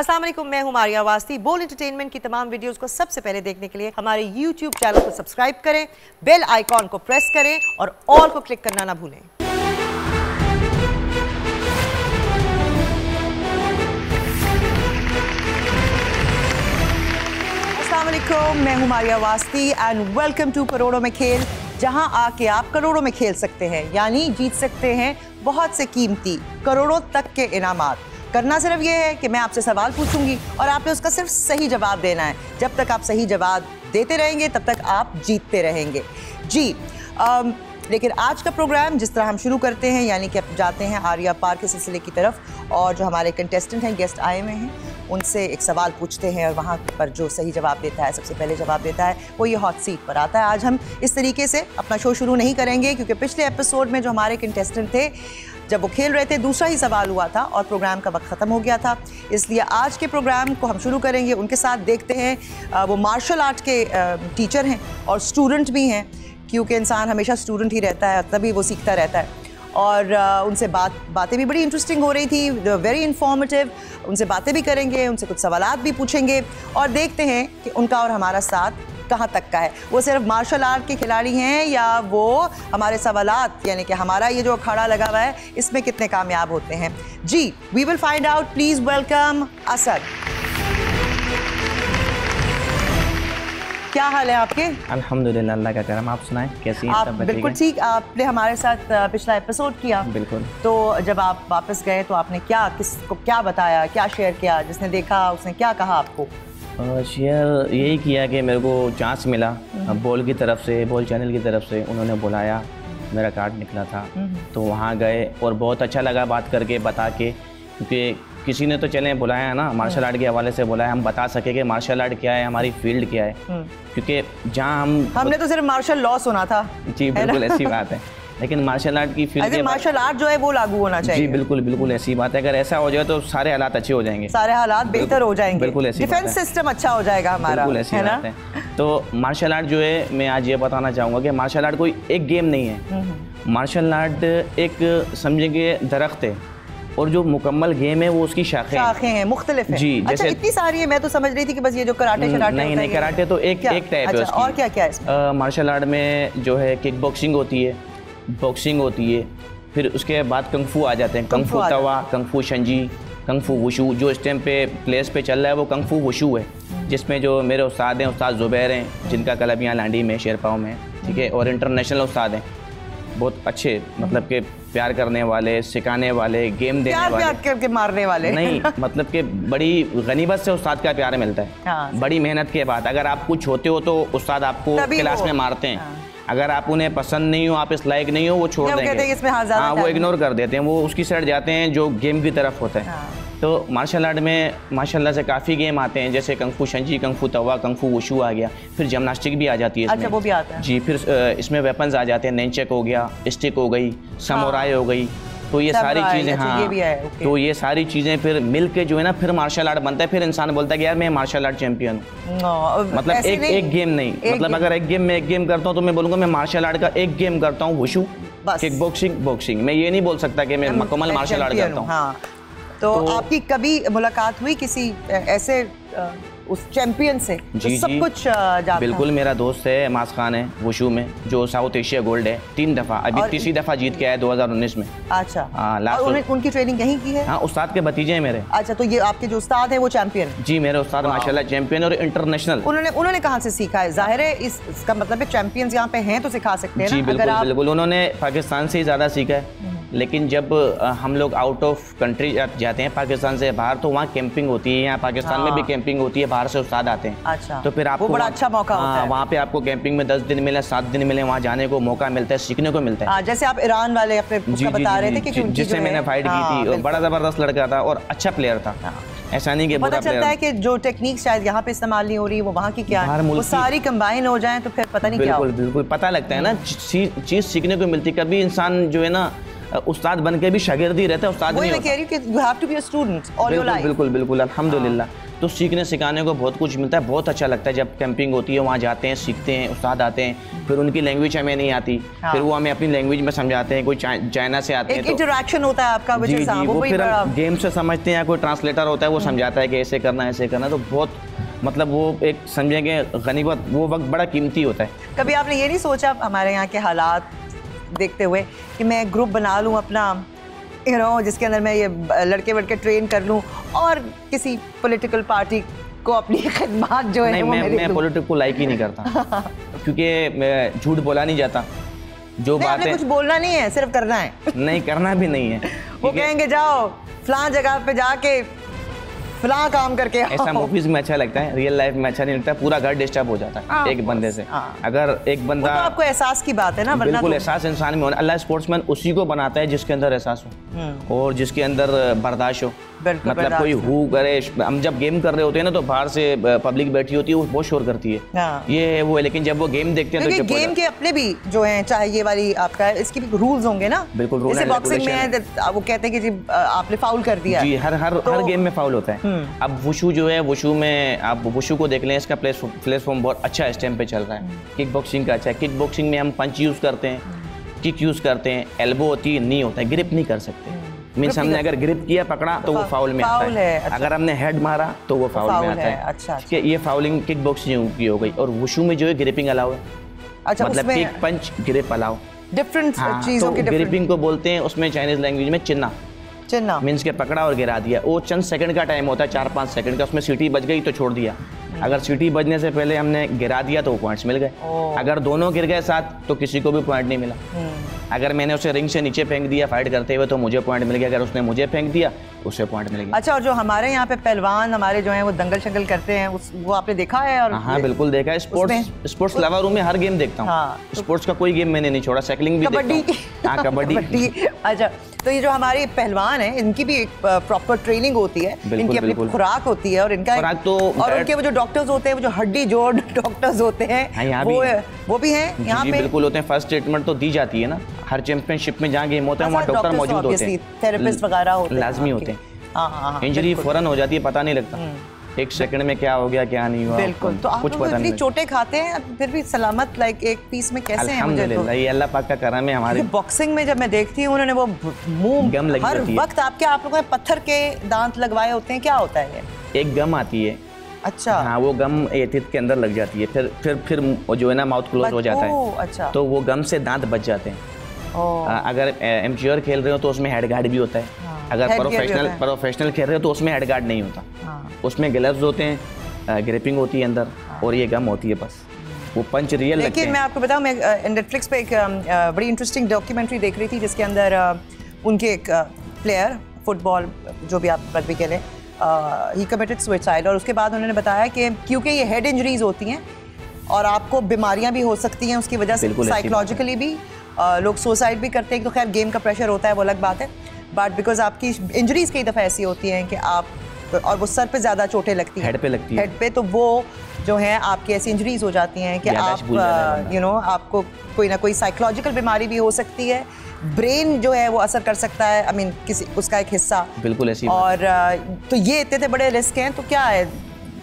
वालेकुम, मैं हूँ मारिया वास्ती। बोल एंटरटेनमेंट की तमाम वीडियोस को सबसे पहले देखने के लिए हमारे यूट्यूब चैनल को सब्सक्राइब करें, बेल आइकॉन को प्रेस करें और ऑल को क्लिक करना ना भूलें। मैं हूँ Maria Wasti and welcome to करोड़ों में खेल, जहाँ आके आप करोड़ों में खेल सकते हैं, यानी जीत सकते हैं बहुत से कीमती करोड़ों तक के इनामात। करना सिर्फ़ ये है कि मैं आपसे सवाल पूछूँगी और आपने उसका सिर्फ़ सही जवाब देना है। जब तक आप सही जवाब देते रहेंगे तब तक आप जीतते रहेंगे। जी अम, लेकिन आज का प्रोग्राम जिस तरह हम शुरू करते हैं यानी कि अब जाते हैं आर्या पार के सिलसिले की तरफ़ और जो हमारे कंटेस्टेंट हैं गेस्ट आए हुए हैं उनसे एक सवाल पूछते हैं और वहाँ पर जो सही जवाब देता है सबसे पहले जवाब देता है वो ये हॉट सीट पर आता है। आज हम इस तरीके से अपना शो शुरू नहीं करेंगे क्योंकि पिछले एपिसोड में जो हमारे कंटेस्टेंट थे जब वो खेल रहे थे, दूसरा ही सवाल हुआ था और प्रोग्राम का वक्त ख़त्म हो गया था। इसलिए आज के प्रोग्राम को हम शुरू करेंगे। उनके साथ देखते हैं वो मार्शल आर्ट के टीचर हैं और स्टूडेंट भी हैं, क्योंकि इंसान हमेशा स्टूडेंट ही रहता है, तभी वो सीखता रहता है। और उनसे बात, बातें भी बड़ी इंटरेस्टिंग हो रही थी वेरी इन्फॉर्मेटिव उनसे बातें भी करेंगे, उनसे कुछ सवाल भी पूछेंगे और देखते हैं कि उनका और हमारा साथ कहाँ तक का है। वो सिर्फ़ मार्शल आर्ट के खिलाड़ी हैं या वो हमारे सवालात, यानी कि हमारा ये जो अखाड़ा लगा हुआ है, इसमें कितने कामयाब होते हैं? जी we will find out please welcome Asad क्या हाल है आपके? अल्हम्दुलिल्लाह अल्लाह का करम आप सुनाएँ कैसी हैं आप बिल्कुल ठीक आपने हमारे साथ पिछला एपिसोड किया। बिल्कुल। तो जब आप वापस गए तो आपने क्या किसको क्या बताया क्या शेयर किया जिसने देखा उसने क्या कहा आपको? शेयर यही किया कि मेरे को चांस मिला। बॉल की तरफ़ से बॉल चैनल की तरफ़ से उन्होंने बुलाया मेरा कार्ड निकला था। तो वहाँ गए और बहुत अच्छा लगा बात करके बता के क्योंकि किसी ने तो चले बुलाया है ना मार्शल आर्ट के हवाले से बुलाया हम बता सके कि मार्शल आर्ट क्या है हमारी फ़ील्ड क्या है। क्योंकि जहाँ हम हमने तो सिर्फ़ मार्शल लॉ सुना था। जी बिल्कुल ऐसी बात है। लेकिन मार्शल आर्ट की फ़ील्ड मार्शल आर्ट जो है वो लागू होना चाहिए। जी बिल्कुल बिल्कुल ऐसी बात है। अगर ऐसा हो जाए तो सारे हालात अच्छे हो जाएँगे। सारे हालात बेहतर हो जाएँगे। बिल्कुल ऐसी डिफेंस सिस्टम अच्छा हो जाएगा हमारा बिल्कुल ऐसी है ना? बात है। तो मार्शल आर्ट जो है मैं आज ये बताना चाहूँगा कि मार्शल आर्ट कोई एक गेम नहीं है। मार्शल आर्ट एक समझेंगे दरख्त है। और जो मुकम्मल गेम है वो उसकी शाखें हैं। शाखें हैं मुख्तलिफ़ हैं। जी, अच्छा इतनी सारी है मैं तो समझ रही थी कि बस ये जो कराटे शराटे नहीं नहीं कराटे तो एक एक टाइप है अच्छा, और क्या क्या है मार्शल आर्ट में जो है किक बॉक्सिंग होती है बॉक्सिंग होती है फिर उसके बाद कंगफू आ जाते हैं। कंगफू तवा कंगफू शंजी कंगफू वशू जो इस टाइम पे प्लेस पे चल रहा है वो कंगफू वशू है जिसमें जो मेरे उस्ताद हैं उस्ताद ज़ुबैर हैं जिनका क्लब यहाँ लांडी में शेरपाव में ठीक है और इंटरनेशनल उस्ताद हैं। बहुत अच्छे मतलब के प्यार करने वाले सिखाने वाले गेम देने प्यार वाले प्यार करके मारने वाले नहीं मतलब के बड़ी गनीबत से उस्ताद का प्यार मिलता है हाँ। बड़ी मेहनत के बाद अगर आप कुछ होते हो तो उस्ताद आपको क्लास में मारते हैं हाँ। अगर आप उन्हें पसंद नहीं हो आप इस लायक नहीं हो वो छोड़ देंगे हैं हाँ, हाँ वो इग्नोर कर देते हैं वो उसकी साइड जाते हैं जो गेम की तरफ़ होता है हाँ। तो मार्शल आर्ट में माशाल्लाह से काफ़ी गेम आते हैं जैसे कंफू शंजी कंफू तवा कंफू वशू आ गया फिर जिमनास्टिक भी आ जाती है अच्छा, वो भी आता है। जी फिर इसमें वेपन्स आ जाते हैं नेंचक हो गया स्टिक हो गई समोराई हो। गई तो ये सारी चीज़ें अच्छा, हाँ। ये है. तो ये सारी चीज़ें फिर मिल के जो है ना फिर मार्शल आर्ट बनता है फिर इंसान बोलता है कि यार मैं मार्शल आर्ट चैंपियन हूँ। मतलब एक एक गेम नहीं एक मतलब। अगर एक गेम में एक गेम करता हूँ तो मैं बोलूँगा मैं मार्शल आर्ट का एक गेम करता हूँ वुशू किक बॉक्सिंग बॉक्सिंग मैं ये नहीं बोल सकता कि मैं मुकम्मल मार्शल आर्ट करता हूँ, हूँ। हाँ। तो, तो- आपकी कभी मुलाकात हुई किसी ऐसे उस चैंपियन से जो जी सब जी। कुछ जानता बिल्कुल मेरा दोस्त है मास खान है वुशू में जो साउथ एशिया गोल्ड है तीन दफ़ा अभी तीसरी दफ़ा जीत के आया 2019 में। अच्छा। हाँ, और उन्हें उनकी ट्रेनिंग यहीं की है? हाँ उस्ताद के भतीजे हैं मेरे। अच्छा तो ये आपके जो उस्ताद हैं वो चैंपियन जी मेरे उस्ताद माशाल्लाह चैंपियन और इंटरनेशनल उन्होंने उन्होंने कहाँ से सीखा है? ज़ाहिर है इसका मतलब है चैंपियंस यहाँ पे हैं तो सिखा सकते हैं जी बिल्कुल बिल्कुल। उन्होंने पाकिस्तान से ही ज़्यादा सीखा है। लेकिन जब हम लोग आउट ऑफ़ कंट्री जाते हैं पाकिस्तान से बाहर तो वहाँ कैंपिंग होती है यहाँ पाकिस्तान में भी हाँ। कैंपिंग होती है बाहर से उस्ताद आते हैं। अच्छा। तो फिर आपको वो बड़ा अच्छा मौका होता हाँ, है। वहाँ पे आपको कैंपिंग में दस दिन मिले सात दिन मिले वहाँ जाने को मौका मिलता है सीखने को मिलता है। हाँ जैसे आप ईरान वाले अपने बता रहे थे कि जिससे मैंने फाइट हाँ, की थी बड़ा ज़बरदस्त लड़का था और अच्छा प्लेयर था। हाँ। ऐसा नहीं कि पता चलता है कि जो टेक्निक शायद यहाँ पे इस्तेमाल नहीं हो रही वो वहाँ की क्या है? वो सारी कंबाइन हो जाए तो फिर पता नहीं क्या बिल्कुल हो बिल्कुल पता लगता है ना चीज़ सीखने को मिलती है। कभी इंसान जो है ना उस्ताद बन के भी शागिर्द ही रहता है उस्ताद नहीं होता। कह रही हूँ कि you have to be a student all your बिल्कुल लाइफ बिल्कुल बिल्कुल अल्हम्दुलिल्लाह। तो सीखने सिखाने को बहुत कुछ मिलता है बहुत अच्छा लगता है जब कैंपिंग होती है वहाँ जाते हैं सीखते हैं उस्ताद आते हैं फिर उनकी लैंग्वेज हमें नहीं आती हाँ। फिर वो हमें अपनी लैंग्वेज में समझाते हैं कोई चाइना से आते हैं एक तो। इंटरेक्शन होता है आपका जी which हाँ, जी वो बड़ी फिर हम गेम से समझते हैं या कोई ट्रांसलेटर होता है वो समझाता है कि ऐसे करना है ऐसे करना तो बहुत मतलब वो एक समझेंगे गनीमत वो वक्त बड़ा कीमती होता है। कभी आपने ये नहीं सोचा हमारे यहाँ के हालात देखते हुए कि मैं ग्रुप बना लूँ अपना? यू नो जिसके अंदर मैं ये लड़के वड़के ट्रेन कर लूँ और किसी पोलिटिकल पार्टी को अपनी खदमात जो है वो मैं मैं दूँ। पॉलिटिक्स को लाइक ही नहीं करता। क्योंकि मैं झूठ बोला नहीं जाता। जो बात है कुछ बोलना नहीं है सिर्फ़ करना है। नहीं करना भी नहीं है। वो कहेंगे जाओ फलां जगह पे जाके फलां काम करके ऐसा मूवीज़ में अच्छा लगता है रियल लाइफ में अच्छा नहीं लगता पूरा घर डिस्टर्ब हो जाता हाँ, है। एक बंदे से। हाँ। अगर एक बंदा तो आपको एहसास की बात है ना बिल्कुल तो एहसास इंसान में होना अल्लाह स्पोर्ट्समैन उसी को बनाता है जिसके अंदर एहसास हो। हम्म, और जिसके अंदर बर्दाश्त हो। मतलब कोई हु करे हम जब गेम कर रहे होते हैं ना तो बाहर से पब्लिक बैठी होती है वो बहुत शोर करती है। हाँ। ये है वो है लेकिन जब वो गेम देखते हैं तो गेम के अपने भी जो हैं चाहे ये वाली आपका इसके भी रूल्स होंगे ना। बिल्कुल, and बॉक्सिंग में वो कहते हैं कि जी आपने फाउल कर दिया जी हर हर तो- हर गेम में फाउल होता है। हम्म। अब वुशु जो है वुशु में आप वुशु को देख लें इसका प्लेटफॉर्म बहुत अच्छा इस टाइम पे चल रहा हम्म। है। किक बॉक्सिंग का अच्छा है। किक बॉक्सिंग में हम पंच यूज़ करते हैं किक यूज़ करते हैं एल्बो होती है नी होता है ग्रिप नहीं कर सकते। मीन्स हमने अगर ग्रिप किया पकड़ा तो वो फाउल में आता है, अच्छा। अगर हमने हेड मारा तो वो फाउल में आता है, है। अच्छा, अच्छा। ये फाउलिंग किक बॉक्सिंग की हो गई। और वुशु में जो है ग्रिपिंग अलाउ है। अच्छा मतलब kick punch grip allow different हाँ चीज़ों तो के डिफरेंट ग्रिपिंग को बोलते हैं उसमें चाइनीज़ लैंग्वेज में चिन्ना। चिन्ह मीन्स के पकड़ा और गिरा दिया। वो चंद सेकंड का टाइम होता है चार पाँच सेकंड का। उसमें सीटी बज गई तो छोड़ दिया। अगर सीटी बजने से पहले हमने गिरा दिया तो वो पॉइंट्स मिल गए। अगर दोनों गिर गए साथ तो किसी को भी पॉइंट नहीं मिला। अगर मैंने उसे रिंग से नीचे फेंक दिया फाइट करते हुए तो मुझे पॉइंट मिल गया। अगर उसने मुझे फेंक दिया उसे पॉइंट मिल गया। अच्छा और जो हमारे यहाँ पे पहलवान हमारे जो हैं वो दंगल शंगल करते हैं उस वो आपने देखा है और हाँ बिल्कुल देखा है। स्पोर्ट्स स्पोर्ट्स लवर हूँ मैं हर गेम देखता हाँ, हूँ स्पोर्ट्स का कोई गेम मैंने नहीं छोड़ा साइकिलिंग भी कबड्डी। हाँ कबड्डी। अच्छा तो ये जो हमारे पहलवान हैं इनकी भी एक प्रॉपर ट्रेनिंग होती है। इनकी अपनी खुराक होती है और इनका खुराक तो और उनके वो जो डॉक्टर्स होते हैं वो जो हड्डी जोड़ डॉक्टर्स होते हैं हाँ, वो भी वो भी हैं यहाँ पे। बिल्कुल होते हैं फ़र्स्ट ट्रीटमेंट तो दी जाती है ना हर चैंपियनशिप में जहाँ गेम होता है वहाँ डॉक्टर मौजूद होते हैं। थेरेपिस्ट वगैरह होते हैं लाजमी होते हैं। हाँ हाँ हाँ इंजरी फ़ौरन हो जाती है पता नहीं लगता। एक सेकंड में क्या हो गया क्या नहीं हुआ बिल्कुल तो आप कुछ पता नहीं चोटें खाते हैं फिर भी सलामत लाइक एक पीस में कैसे हैं मुझे तो? ये अल्लाह पाक का करम है हमारे। बॉक्सिंग में जब मैं देखती हूँ उन्होंने वो मुँह गम लगी हर वक्त आपके आप लोगों ने पत्थर के दांत लगवाए होते हैं क्या होता है एक गम आती है अच्छा। हाँ वो गम एथित के अंदर लग जाती है फिर फिर फिर जो है ना माउथ क्लोज हो जाता है। अच्छा। तो वो गम से दांत बच जाते हैं। अगर एमच्योर खेल रहे हो तो उसमें हेड गार्ड भी होता है। हाँ, अगर प्रोफेशनल प्रोफेशनल खेल रहे हो तो उसमें हेड गार्ड नहीं होता। हाँ, उसमें ग्लव्स होते हैं ग्रिपिंग होती है अंदर और ये गम होती है बस। वो पंच रियल लेकिन मैं हैं आपको बताऊँ मैं नेटफ्लिक्स पे एक बड़ी इंटरेस्टिंग डॉक्यूमेंट्री देख रही थी जिसके अंदर उनके एक प्लेयर फुटबॉल जो भी आप रग्बी कह लें ही कमिटेड सुइसाइड और उसके बाद उन्होंने बताया कि क्योंकि ये हेड इंजरीज होती हैं और आपको बीमारियाँ भी हो सकती हैं उसकी वजह से। साइकोलॉजिकली भी लोग सुसाइड भी करते हैं। तो खैर गेम का प्रेशर होता है वो अलग बात है। बट बिकॉज़ आपकी इंजरीज कई दफ़ा ऐसी होती हैं कि आप और वो सर पे ज़्यादा चोटें लगती हैं। हेड पे लगती है। हेड पे तो वो जो है आपकी ऐसी इंजरीज हो जाती हैं कि आप। यू नो आपको कोई ना कोई साइकोलॉजिकल बीमारी भी हो सकती है। ब्रेन जो है वो असर कर सकता है आई मीन किसी उसका एक हिस्सा। बिल्कुल ऐसी और तो ये इतने बड़े रिस्क हैं तो क्या है?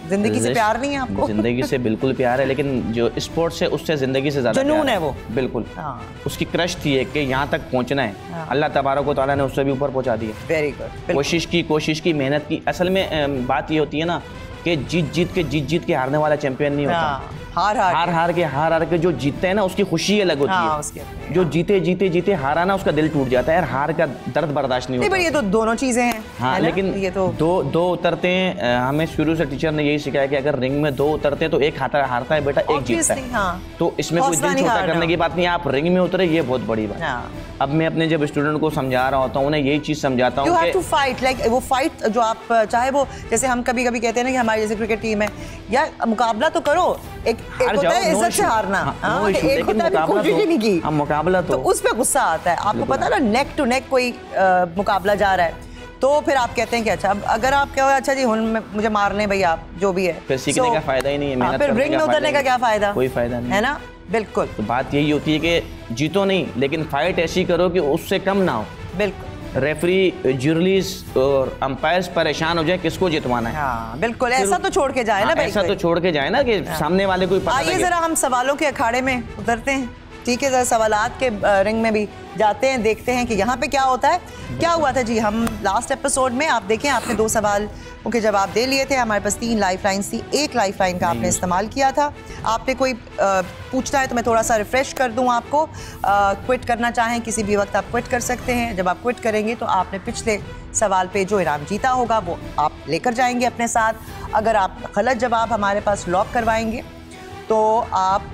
ज़िंदगी से प्यार नहीं है आपको? ज़िंदगी से बिल्कुल प्यार है लेकिन जो स्पोर्ट्स है उससे ज़िंदगी से ज़्यादा जुनून है वो। बिल्कुल। हाँ। उसकी क्रश थी है कि यहाँ तक पहुँचना है। हाँ। अल्लाह तबारक को तआला ने उससे भी ऊपर पहुँचा दिया। वेरी गुड कोशिश की कोशिश की मेहनत की। असल में बात ये होती है ना कि जीत जीत के जीत जीत के हारने वाला चैंपियन नहीं होता। हाँ, हार हार हार हार के हार हार के जो जीतते हैं ना उसकी खुशी अलग होती हाँ, है। उसकी जो जीते जीते जीते हारा ना उसका दिल टूट जाता है। यार हार का दर्द बर्दाश्त नहीं नहीं होता। ये तो दोनों चीज़ें हैं हाँ है लेकिन ये तो दो दो उतरते हैं। हमें शुरू से टीचर ने यही सिखाया कि अगर रिंग में दो उतरते हैं तो एक हारता हारता है बेटा एक जीतता है। हाँ। तो इसमें कोई दिल छोटा करने की बात नहीं आप रिंग में उतरे ये बहुत बड़ी बात हाँ। अब मैं अपने जब स्टूडेंट को समझा रहा होता हूँ उन्हें यही चीज़ समझाता यू हूँ हैव टू फाइट लाइक वो फाइट जो आप चाहे वो जैसे हम कभी कभी कहते हैं ना कि हमारी जैसे क्रिकेट टीम है यार मुकाबला तो करो एक हार जाओ, इज़्ज़त से हारना। हाँ, हाँ, no issue, एक होता है कोशिश ही तो- नहीं की। हाँ, मुकाबला तो- उस पर गुस्सा आता है। आपको पता है। ना नेक टू नेक कोई मुकाबला जा रहा है। तो फिर आप कहते हैं कि अच्छा अब अगर आप कहो अच्छा जी हुन मुझे मार लें भाई आप जो भी है। फिर सीखने So, का फ़ायदा ही नहीं है, हाँ, फिर रिंग में उतरने का क्या फ़ायदा? कोई फ़ायदा नहीं। है ना? बिल्कुल। तो बात यही होती है कि जीतो नहीं लेकिन फाइट ऐसी करो कि उससे कम ना हो। बिल्कुल। रेफरी जर्नलिस्ट और अंपायर्स परेशान हो जाए किसको जितवाना है? हाँ बिल्कुल ऐसा तो छोड़ के जाए ना हाँ, भाई ऐसा तो छोड़ के जाए ना कि सामने वाले कोई पता आइए जरा हम सवालों के अखाड़े में उतरते हैं। ठीक है जरा सवाल के रिंग में भी जाते हैं देखते हैं कि यहाँ पे क्या होता है। क्या हुआ था जी? हम लास्ट एपिसोड में आप देखें आपने दो सवाल के जवाब दे लिए थे। हमारे पास तीन लाइफ लाइन्स थी। एक लाइफ लाइन का आपने इस्तेमाल किया था। आपने कोई पूछना है तो मैं थोड़ा सा रिफ्रेश कर दूँ आपको। क्विट करना चाहें किसी भी वक्त आप क्विट कर सकते हैं। जब आप क्विट करेंगे तो आपने पिछले सवाल पे जो इनाम जीता होगा वो आप लेकर जाएँगे अपने साथ। अगर आप गलत जवाब हमारे पास लॉक करवाएँगे तो आप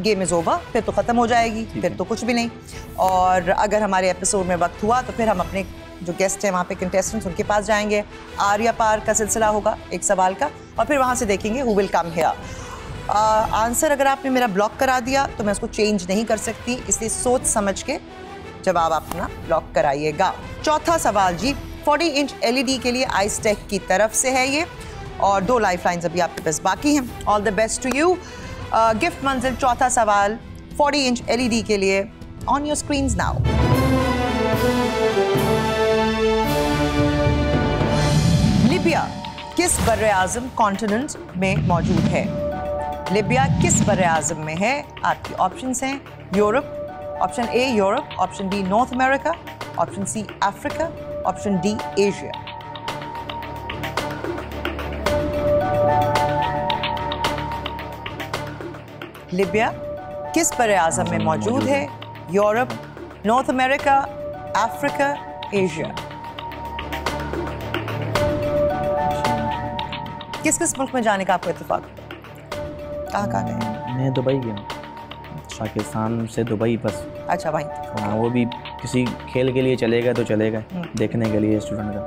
गेम इज़ ओवर फिर तो ख़त्म हो जाएगी फिर तो कुछ भी नहीं। और अगर हमारे एपिसोड में वक्त हुआ तो फिर हम अपने जो गेस्ट हैं वहाँ पे कंटेस्टेंट्स उनके पास जाएँगे। आर या पार का सिलसिला होगा एक सवाल का और फिर वहाँ से देखेंगे who will come here answer अगर आपने मेरा ब्लॉक करा दिया तो मैं उसको चेंज नहीं कर सकती इसलिए सोच समझ के जवाब आप अपना ब्लॉक कराइएगा। चौथा सवाल जी 40 इंच एलईडी के लिए आइस टेक की तरफ़ से है ये। और दो लाइफ लाइन्स अभी आपके पास बाकी हैं। All the best to you gift मंजिल, चौथा सवाल 40 इंच एलईडी के लिए on your screen now Libya, किस बर आज़म कॉन्टिनेंट में मौजूद है? लिबिया किस बर आज़म में है? आपकी ऑप्शंस हैं Europe option A Europe option B North America option C Africa option D Asia Libya? किस बर आज़म में मौजूद है? Europe North America Africa Asia. किस किस मुल्क में जाने का आपको इतफाक कहाँ कहाँ गए? मैं दुबई गया पाकिस्तान से दुबई बस। अच्छा भाई हाँ वो भी किसी खेल के लिए चलेगा तो चलेगा देखने के लिए स्टूडेंट का।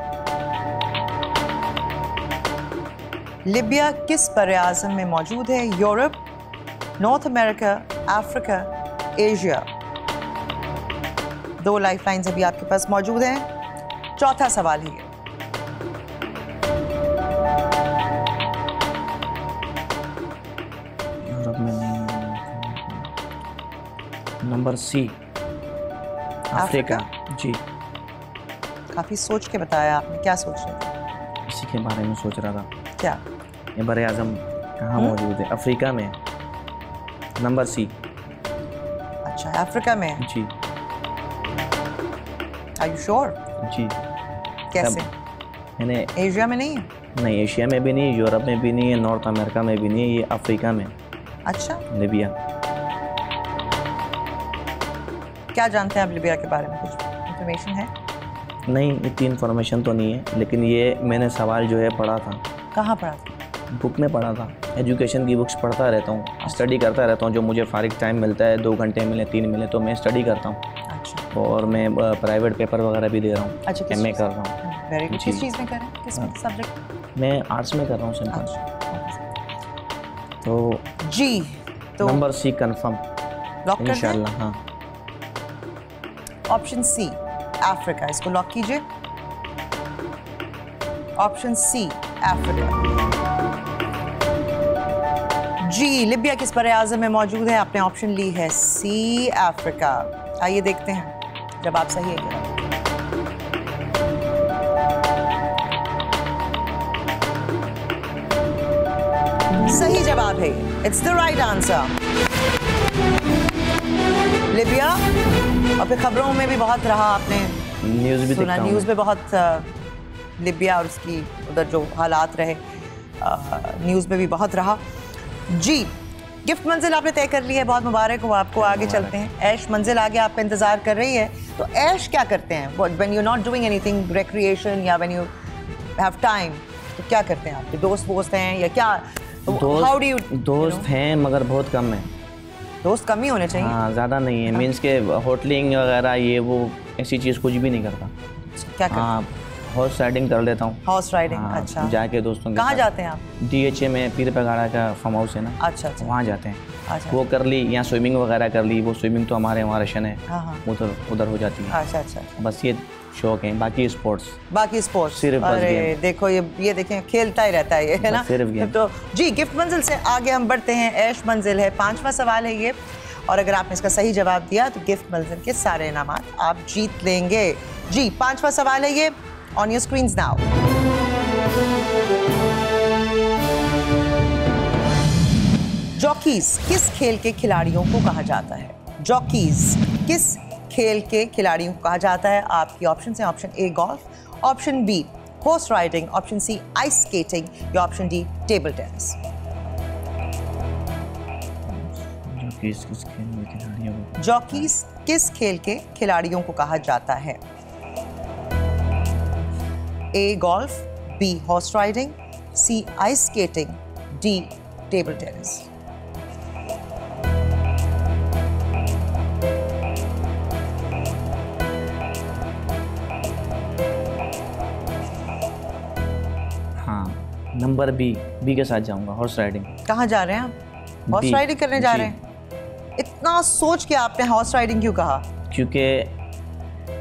लिबिया किस बर में मौजूद है? Europe North America Africa Asia दो लाइफ लाइन्स अभी आपके पास मौजूद हैं। चौथा सवाल ही है यूरोप में नहीं नंबर सी अफ्रीका। जी। काफ़ी सोच के बताया आपने क्या सोच रहे थे? इसी के बारे में सोच रहा था। क्या? ये बर आज़म कहाँ मौजूद है? अफ्रीका में। Number C. अच्छा अफ्रीका में है? जी। आर यू श्योर जी। कैसे? मैंने एशिया में नहीं है? नहीं एशिया में भी नहीं यूरोप में भी नहीं है नॉर्थ अमेरिका में भी नहीं है ये अफ्रीका में। अच्छा। लिबिया। क्या जानते हैं आप लिबिया के बारे में? कुछ इंफॉर्मेशन है? नहीं इतनी इन्फॉर्मेशन तो नहीं है लेकिन ये मैंने सवाल जो है पढ़ा था। कहाँ पढ़ा था? बुक में पढ़ा था। एजुकेशन की बुक्स पढ़ता रहता हूँ स्टडी करता रहता हूँ। जो मुझे फारिग टाइम मिलता है दो घंटे मिले तीन मिले तो मैं स्टडी करता हूँ। अच्छा। और मैं प्राइवेट पेपर वगैरह भी दे रहा हूँ। अच्छा, एम कर रहा हूँ। वेरी गुड किस चीज़ में करें किस हाँ। सब्जेक्ट मैं आर्ट्स में कर रहा हूँ सिंपल तो जी तो नंबर सी कंफर्म इंशाल्लाह हाँ। ऑप्शन सी अफ्रीका इसको लॉक कीजिए। ऑप्शन सी अफ्रीका जी लिबिया किस बर आज़म में मौजूद है? आपने ऑप्शन ली है सी अफ्रीका आइए देखते हैं जब आप सही है। सही जवाब है। It's the right answer Libya और फिर खबरों में भी बहुत रहा आपने। न्यूज़ भी सुना न्यूज़ में। बहुत लिबिया और उसकी उधर जो हालात रहे न्यूज़ में भी बहुत रहा। जी गिफ्ट मंजिल आपने तय कर ली है बहुत मुबारक हो आपको आगे चलते हैं। ऐश मंजिल आगे आपका इंतज़ार कर रही है। तो ऐश क्या करते हैं? When you not doing anything recreation या व्हेन यू हैव टाइम तो क्या करते हैं आपके दोस्त वोस्त हैं या क्या? हाउ डू यू दोस्त दोस्त हैं मगर बहुत कम है। दोस्त कम ही होने चाहिए। हाँ ज़्यादा नहीं है। मीन्स के होटलिंग वगैरह ये वो ऐसी चीज़ कुछ भी नहीं करता। क्या हाँ? हॉर्स राइडिंग कर लेता हूँ। हॉर्स राइडिंग हाँ, अच्छा। जाके दोस्तों कहाँ जाते हैं आप? डी एच ए में पीर पगाड़ा का फार्म हाउस है ना। अच्छा अच्छा। वहाँ जाते हैं। अच्छा। वो कर ली या स्विमिंग वगैरह कर ली वो स्विमिंग तो हमारे वहाँ रशन है। हाँ हाँ। उधर उधर हो जाती है। अच्छा अच्छा। अच्छा बस ये शौक है बाकी स्पोर्ट्स बाकी स्पोर्ट्स सिर्फ़ अरे देखो ये ये देखें खेलता ही रहता है ये है ना? सिर्फ़ गेम। तो जी गिफ्ट मंजिल से आगे हम बढ़ते हैं। ऐश मंजिल है पांचवा सवाल है ये। और अगर आपने इसका सही जवाब दिया तो गिफ्ट मंजिल के सारे इनाम आप जीत लेंगे। जी पांचवा सवाल है ये। On your screen now jockeys किस खेल के खिलाड़ियों को कहा जाता है? जॉकीज किस खेल के खिलाड़ियों को कहा जाता है? आपकी ऑप्शन है option A golf option B horse riding option C ice skating या option D table tennis jockeys किस खेल के खिलाड़ियों को कहा जाता है? A golf B horse riding C ice skating D table tennis हाँ नंबर बी बी के साथ जाऊँगा हॉर्स राइडिंग कहाँ जा रहे हैं आप? हॉर्स राइडिंग करने जा रहे हैं? इतना सोच के आपने हॉर्स राइडिंग क्यों कहा? क्योंकि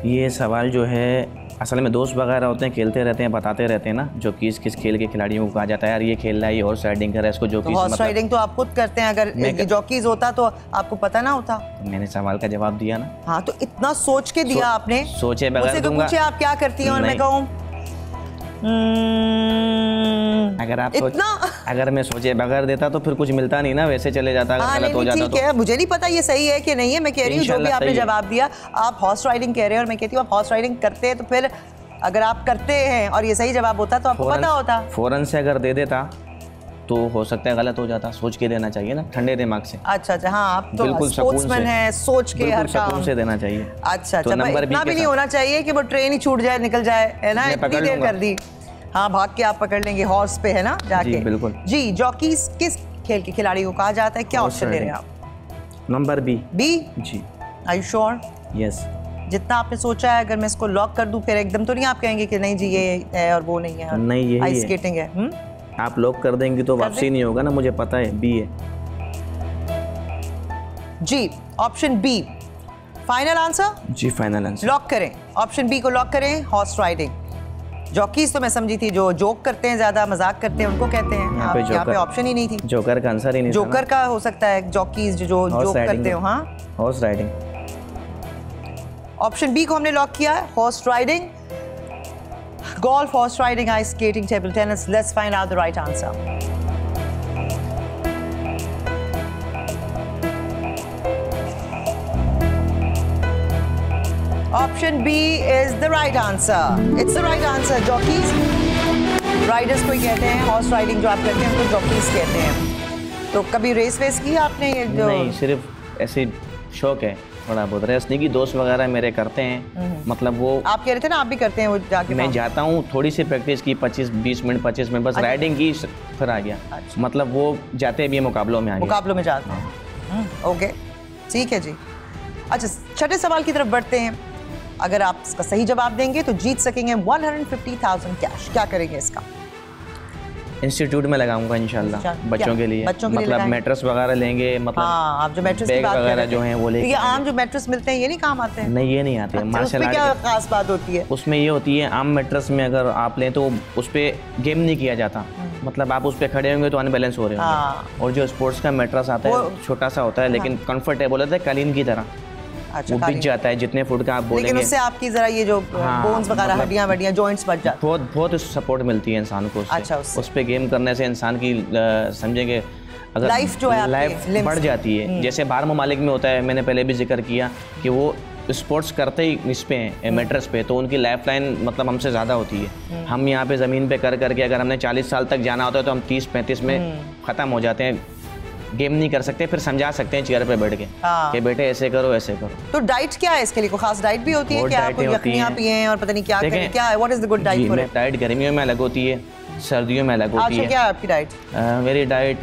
ये सवाल जो है असल में दोस्त वगैरह होते हैं खेलते रहते हैं बताते रहते हैं ना जो किस किस खेल के खिलाड़ियों को कहा जाता है। यार ये खेल रहा है ये हॉर्स राइडिंग कर रहा है इसको जो तो हॉर्स मतलब राइडिंग तो आप खुद करते हैं अगर जॉकीज होता तो आपको पता ना होता। मैंने सवाल का जवाब दिया ना। हाँ तो इतना सोच के दिया आपने। सोचे बगैर। पूछे आप क्या करती है और मैं कहूँ। "हम्म, अगर आप सोच इतना। अगर मैं सोचे बगैर देता तो फिर कुछ मिलता नहीं ना वैसे चले जाता हाँ अगर गलत हो जाता तो। है मुझे नहीं पता ये सही है कि नहीं है मैं कह रही हूँ जो भी आपने जवाब दिया आप हॉर्स राइडिंग कह रहे हैं और मैं कहती हूँ आप हॉर्स राइडिंग करते हैं तो फिर अगर आप करते हैं और ये सही जवाब होता तो आपको पता होता। फ़ौरन से अगर दे देता तो हो सकता है गलत हो जाता सोच के देना चाहिए ना ठंडे दिमाग से। अच्छा अच्छा हाँ आप तो बिल्कुल स्पोर्ट्समैन है सोच के हर काम। से देना चाहिए। अच्छा तो अच्छा नंबर भी नहीं होना चाहिए कि वो ट्रेन ही छूट जाए निकल जाए है ना? इतनी देर कर दी। हाँ भाग के आप पकड़ लेंगे हॉर्स पे है ना जाके। बिल्कुल। जी जॉकीज किस खेल के खिलाड़ी को कहा जाता है? क्या ऑप्शन दे रहे हैं आप? Number B. बी? जी। आई यू श्योर यस जितना आपने सोचा है अगर मैं इसको लॉक कर दूँ फिर एकदम तो नहीं आप कहेंगे कि नहीं जी ये है और वो नहीं है। नहीं, यही आइस स्केटिंग है हम्म? आप लॉक कर देंगे तो वापसी नहीं होगा ना मुझे पता है बी है। जी ऑप्शन बी फाइनल आंसर जी फाइनल आंसर लॉक करें। ऑप्शन बी को लॉक करें हॉर्स राइडिंग जॉकीज तो मैं समझी थी जो जोक करते हैं ज़्यादा मज़ाक करते हैं उनको कहते हैं। यहाँ पे यहाँ पे ऑप्शन ही नहीं थी। जोकर का आंसर ही नहीं जोकर का हो सकता है जॉकीज जो जोक करते हो हाँ? हॉर्स राइडिंग ऑप्शन बी को हमने लॉक किया है horse riding golf horse riding ice skating table tennis let's find out the right answer Option B is the right answer. It's the right answer. Jockeys riders को ही कहते हैं horse riding जो आप करते हैं उनको जॉकीज कहते हैं तो कभी रेस वेस की आपने ये जो नहीं सिर्फ ऐसे शौक है थोड़ा बहुत की दोस्त वगैरह मेरे करते हैं। मतलब वो आप कह रहे थे ना आप भी करते हैं वो जाके मैं जाता हूँ थोड़ी सी प्रैक्टिस की 25 20 मिनट 25 मिनट बस अच्छा। राइडिंग की फिर आ गया। अच्छा। मतलब वो जाते भी हैं मुकाबलों में आ मुकाबलों में जाते हैं। Hmm, okay. ठीक है जी। अच्छा छठे सवाल की तरफ़ बढ़ते हैं। अगर आप इसका सही जवाब देंगे तो जीत सकेंगे 150,000 कैश क्या करेंगे इसका? इंस्टीट्यूट में लगाऊँगा इंशाल्लाह। बच्चों के लिए। बच्चों के मतलब? मैट्रेस वगैरह लेंगे मतलब हाँ आप जो मैट्रेस बैग वगैरह जो हैं वो लेके ये आम जो मैट्रेस मिलते हैं ये नहीं काम आते हैं। नहीं ये नहीं आते अच्छा, मार्शल उसमें क्या खास बात होती है? उसमें ये होती है आम मैट्रेस में अगर आप लें तो उस पर गेम नहीं किया जाता। मतलब आप उस पर खड़े होंगे तो अनबैलेंस हो रहे हम्म। हाँ। होंगे और जो स्पोर्ट्स का मैट्रेस आता है छोटा सा होता है लेकिन कंफर्टेबल होता है कालीन की तरह। अच्छा वो बिक जाता है जितने फुट का आप लेकिन बोलेंगे। उससे आपकी जरा ये जो हाँ, बोन्स वगैरह मतलब- हड्डियाँ वड्डियाँ जॉइंट्स बच जाते बहुत बहुत सपोर्ट मिलती है इंसान को उससे। अच्छा। उस पे गेम करने से इंसान की समझेंगे अगर Life जो है लाइफ बढ़ जाती है। जैसे बाहर ममालिक में होता है मैंने पहले भी ज़िक्र किया कि वो स्पोर्ट्स करते ही इस पे हैं मैट्रेस पे तो उनकी लाइफ लाइन मतलब हमसे ज़्यादा होती है। हम यहाँ पे ज़मीन पे कर करके अगर हमने 40 साल तक जाना होता है तो हम 30 35 में ख़त्म हो जाते हैं। गेम नहीं कर सकते फिर समझा सकते हैं चेयर पे बैठ के हाँ। कि बेटे ऐसे करो ऐसे करो। तो डाइट क्या है इसके लिए? खास डाइट भी होती है क्या आप डाइटें होती यखनियाँ हैं। पिए और पता नहीं क्या करें? क्या है? What is the good diet for it diet गर्मियों में अलग होती है सर्दियों में अलग होती अच्छा है। क्या आपकी डाइट मेरी डाइट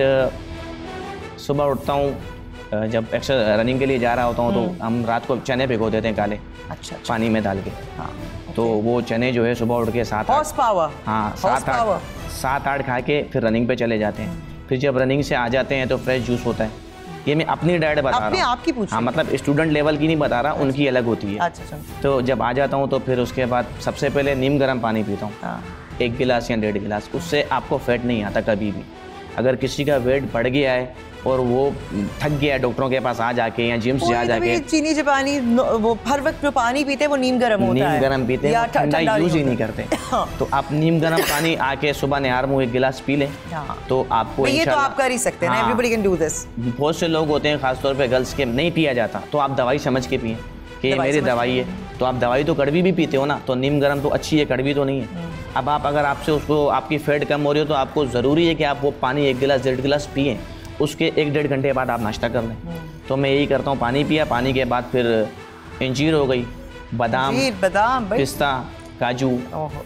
सुबह उठता हूँ जब एक्सर रनिंग के लिए जा रहा होता हूँ तो हम रात को चने भिगो देते हैं काले अच्छा अच्छा। पानी में डाल के। हाँ तो वो चने जो है सुबह उठ के सात हॉर्स पावर हाँ सात आठ सात आठ खा के फिर रनिंग पे चले जाते हैं। फिर जब रनिंग से आ जाते हैं तो फ्रेश जूस होता है। ये मैं अपनी डाइट बता रहा हूँ। आपकी पूछ हाँ मतलब स्टूडेंट लेवल की नहीं बता रहा उनकी अलग होती है। अच्छा अच्छा। तो जब आ जाता हूँ तो फिर उसके बाद सबसे पहले नीम गर्म पानी पीता हूँ। हाँ। एक गिलास या डेढ़ गिलास उससे आपको फैट नहीं आता कभी भी। अगर किसी का वेट बढ़ गया है और वो थक गया डॉक्टरों के पास आ जाके या जिम्स जा जाके चीनी जो पानी वो हर वक्त जो पानी पीते वो नीम गर्म होता है। नीम गर्म पीते या ठंडा ठंडा यूज़ ही नहीं करते। हाँ। तो आप नीम गर्म पानी आके सुबह निहार मुँह एक गिलास पी लें। हाँ। तो आपको ये तो आप कर ही सकते हैं हाँ। एवरीबॉडी कैन डू दिस बहुत से लोग होते हैं खासतौर पर गर्ल्स के नहीं पिया जाता। तो आप दवाई समझ के पिए कि ये मेरी दवाई है। तो आप दवाई तो कड़वी भी पीते हो ना तो नीम गर्म तो अच्छी है कड़वी तो नहीं है। अब आप अगर आपसे उसको आपकी फैट कम हो रही हो तो आपको ज़रूरी है कि आप वो पानी एक गिलास डेढ़ गिलास पिए। उसके एक डेढ़ घंटे बाद आप नाश्ता कर लें। तो मैं यही करता हूँ पानी पिया पानी के बाद फिर इंजीर हो गई बादाम बादाम पिस्ता काजू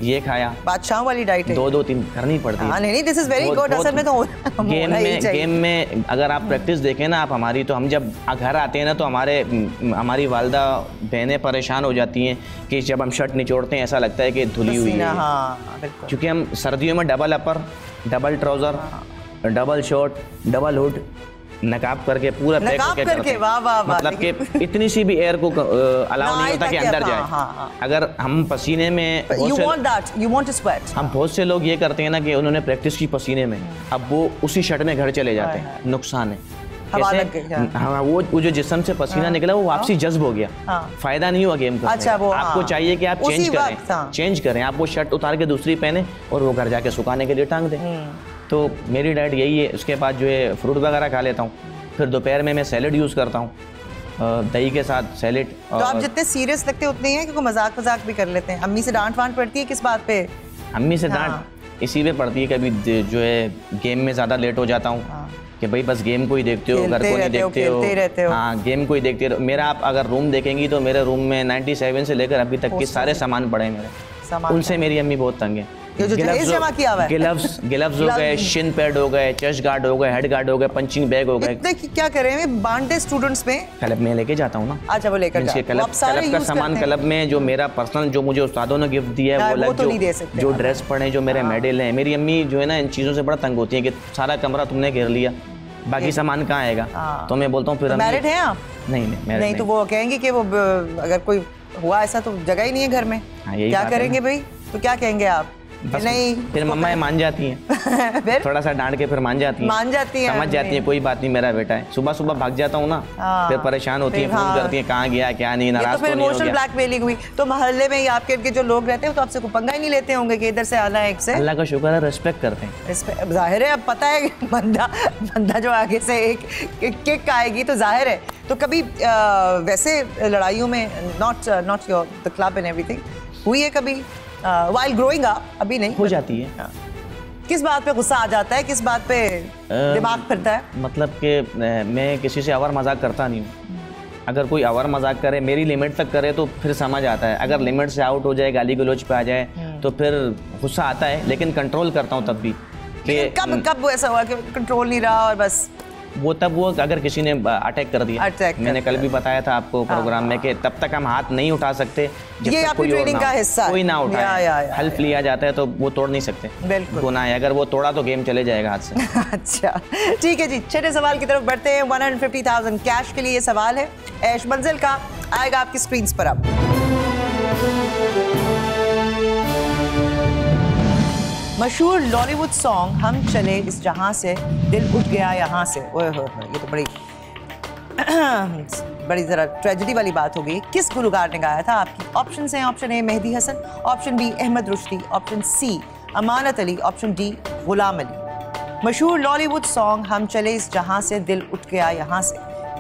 ये खाया। बादशाह वाली डाइट दो दो तीन करनी पड़ती हाँ है। नहीं नहीं दिस इज़ वेरी गुड असल में तो गेम में गेम में अगर आप प्रैक्टिस देखें ना आप हमारी तो हम जब घर आते हैं ना तो हमारे हमारी वालदा बहनें परेशान हो जाती हैं कि जब हम शर्ट निचोड़ते हैं ऐसा लगता है कि धुली हुई है। हाँ क्योंकि हम सर्दियों में double upper double trouser double shirt double hood नकाब करके पूरा पैक नकाब करके करके, वाह, वाह, वाह, मतलब कि इतनी सी भी एयर को अलाउ नहीं होता कि अंदर जाए। हाँ, हाँ, हाँ। अगर हम पसीने में you want that you want to sweat हम बहुत से लोग ये करते हैं ना कि उन्होंने प्रैक्टिस की पसीने में। अब वो उसी शर्ट में घर चले जाते हैं। नुकसान है। गई, हाँ। हाँ वो वो जो जिसम से पसीना हाँ, निकला वो वापसी जज्ब हो गया। हाँ। फ़ायदा नहीं हुआ गेम का अच्छा, वो, आपको हाँ। चाहिए कि आप चेंज करें। हाँ। चेंज करें। आप वो शर्ट उतार के दूसरी पहने और वो घर जाके सुखाने के लिए टांग दें। हम्म। तो मेरी डाइट यही है उसके बाद जो है फ्रूट वगैरह खा लेता हूँ। फिर दोपहर में मैं सैलड यूज़ करता हूँ दही के साथ सैलड तो आप जितने सीरियस लगते हैं उतने ही हैं क्योंकि मज़ाक मज़ाक भी कर लेते हैं। अम्मी से डांट वांट पड़ती है किस बात पे? अम्मी से हाँ। डांट इसी पे पड़ती है कभी जो है गेम में ज़्यादा लेट हो जाता हूँ हाँ। कि भाई बस गेम को ही देखते हो घर को नहीं देखते हो। रहते हो। हाँ गेम को ही देखते रहो। मेरा आप अगर रूम देखेंगी तो मेरे रूम में 97 से लेकर अभी तक के सारे सामान पड़े हैं मेरे। उनसे मेरी अम्मी बहुत तंग है। ये जो दहेज जमा किया हुआ है। ग्लव्स ग्लव्स हो गए शिन पैड हो गए चेस्ट गार्ड हो गए हेड गार्ड हो गए पंचिंग बैग हो गए। इतने की क्या करें बांटे स्टूडेंट्स में। क्लब में लेके जाता हूँ ना। अच्छा वो लेकर मीन्स के जाओ। वो क्लब क्लब का सामान क्लब में जो मेरा पर्सनल जो मुझे उस्तादों ने गिफ्ट दिया है हाँ, वो अलग तो जो ड्रेस पड़े जो मेरे मेडल हैं। मेरी अम्मी जो है ना इन चीज़ों से बड़ा तंग होती है कि सारा कमरा तुमने घेर लिया। बाकी सामान कहाँ आएगा? हाँ। तो मैं बोलता हूँ फिर अम्मी- मैरिड हैं आप? नहीं नहीं नहीं तो वो कहेंगे कि वो अगर कोई हुआ ऐसा तो जगह ही नहीं है घर में। हाँ, क्या करेंगे भाई? तो क्या कहेंगे आप? नहीं। फिर मम्मा ये मान जाती हैं। फिर? थोड़ा सा डांट के फिर मान जाती हैं। मान जाती हैं समझ जाती हैं कोई बात नहीं मेरा बेटा है। सुबह सुबह भाग जाता हूँ ना हाँ। फिर परेशान होती हैं फ़ोन हाँ। करती हैं कहाँ गया क्या नहीं ये तो फिर तो इमोशनल ब्लैकमेलिंग हुई। तो मोहल्ले में आपके इनके जो लोग रहते हैं तो आपसे कोई पंगा ही नहीं लेते होंगे कि इधर से आना है एक से। अल्लाह का शुक्र है रेस्पेक्ट करते हैं। ज़ाहिर है अब पता है बंदा बंदा जो आगे से एक किक आएगी तो ज़ाहिर है। तो कभी वैसे लड़ाइयों में not not your the club and everything हुई है कभी? वाइल ग्रोइंग अप अभी नहीं हो जाती है। हाँ। किस बात पे गुस्सा आ जाता है किस बात पे दिमाग फिरता है? मतलब कि मैं किसी से अवर मज़ाक करता नहीं हूँ। अगर कोई अवर मज़ाक करे मेरी लिमिट तक करे तो फिर समझ आता है। अगर लिमिट से आउट हो जाए गाली गलोच पे आ जाए तो फिर गुस्सा आता है लेकिन कंट्रोल करता हूँ तब भी। कि कब कब ऐसा हुआ कि कंट्रोल नहीं रहा और बस वो तब वो अगर किसी ने अटैक कर दिया। Attack मैंने कल भी बताया था आपको प्रोग्राम में कि तब तक हम हाथ नहीं उठा सकते ये आपकी ना का हिस्सा। है। कोई ना उठाए। हेल्प लिया जाता है तो वो तोड़ नहीं सकते। बिल्कुल। गुनाह है। अगर वो तोड़ा तो गेम चले जाएगा हाथ से। अच्छा। ठीक है जी छठे सवाल की तरफ़ बढ़ते हैं। 150,000 कैश के लिए ये सवाल है। ऐश मंजिल का। आएगा आपकी स्क्रीन पर अब। मशहूर लॉलीवुड सॉन्ग हम चले इस जहाँ से दिल उठ गया यहाँ से। ओए होए, ये तो बड़ी बड़ी जरा ट्रेजेडी वाली बात हो गई किस गुलकार ने गाया था आपकी? ऑप्शन हैं option A Mehdi Hasan. Option B Ahmed Rushdi. Option C Amanat Ali. Option D Ghulam Ali. मशहूर लॉलीवुड सॉन्ग हम चले इस जहाँ से दिल उठ गया यहाँ से।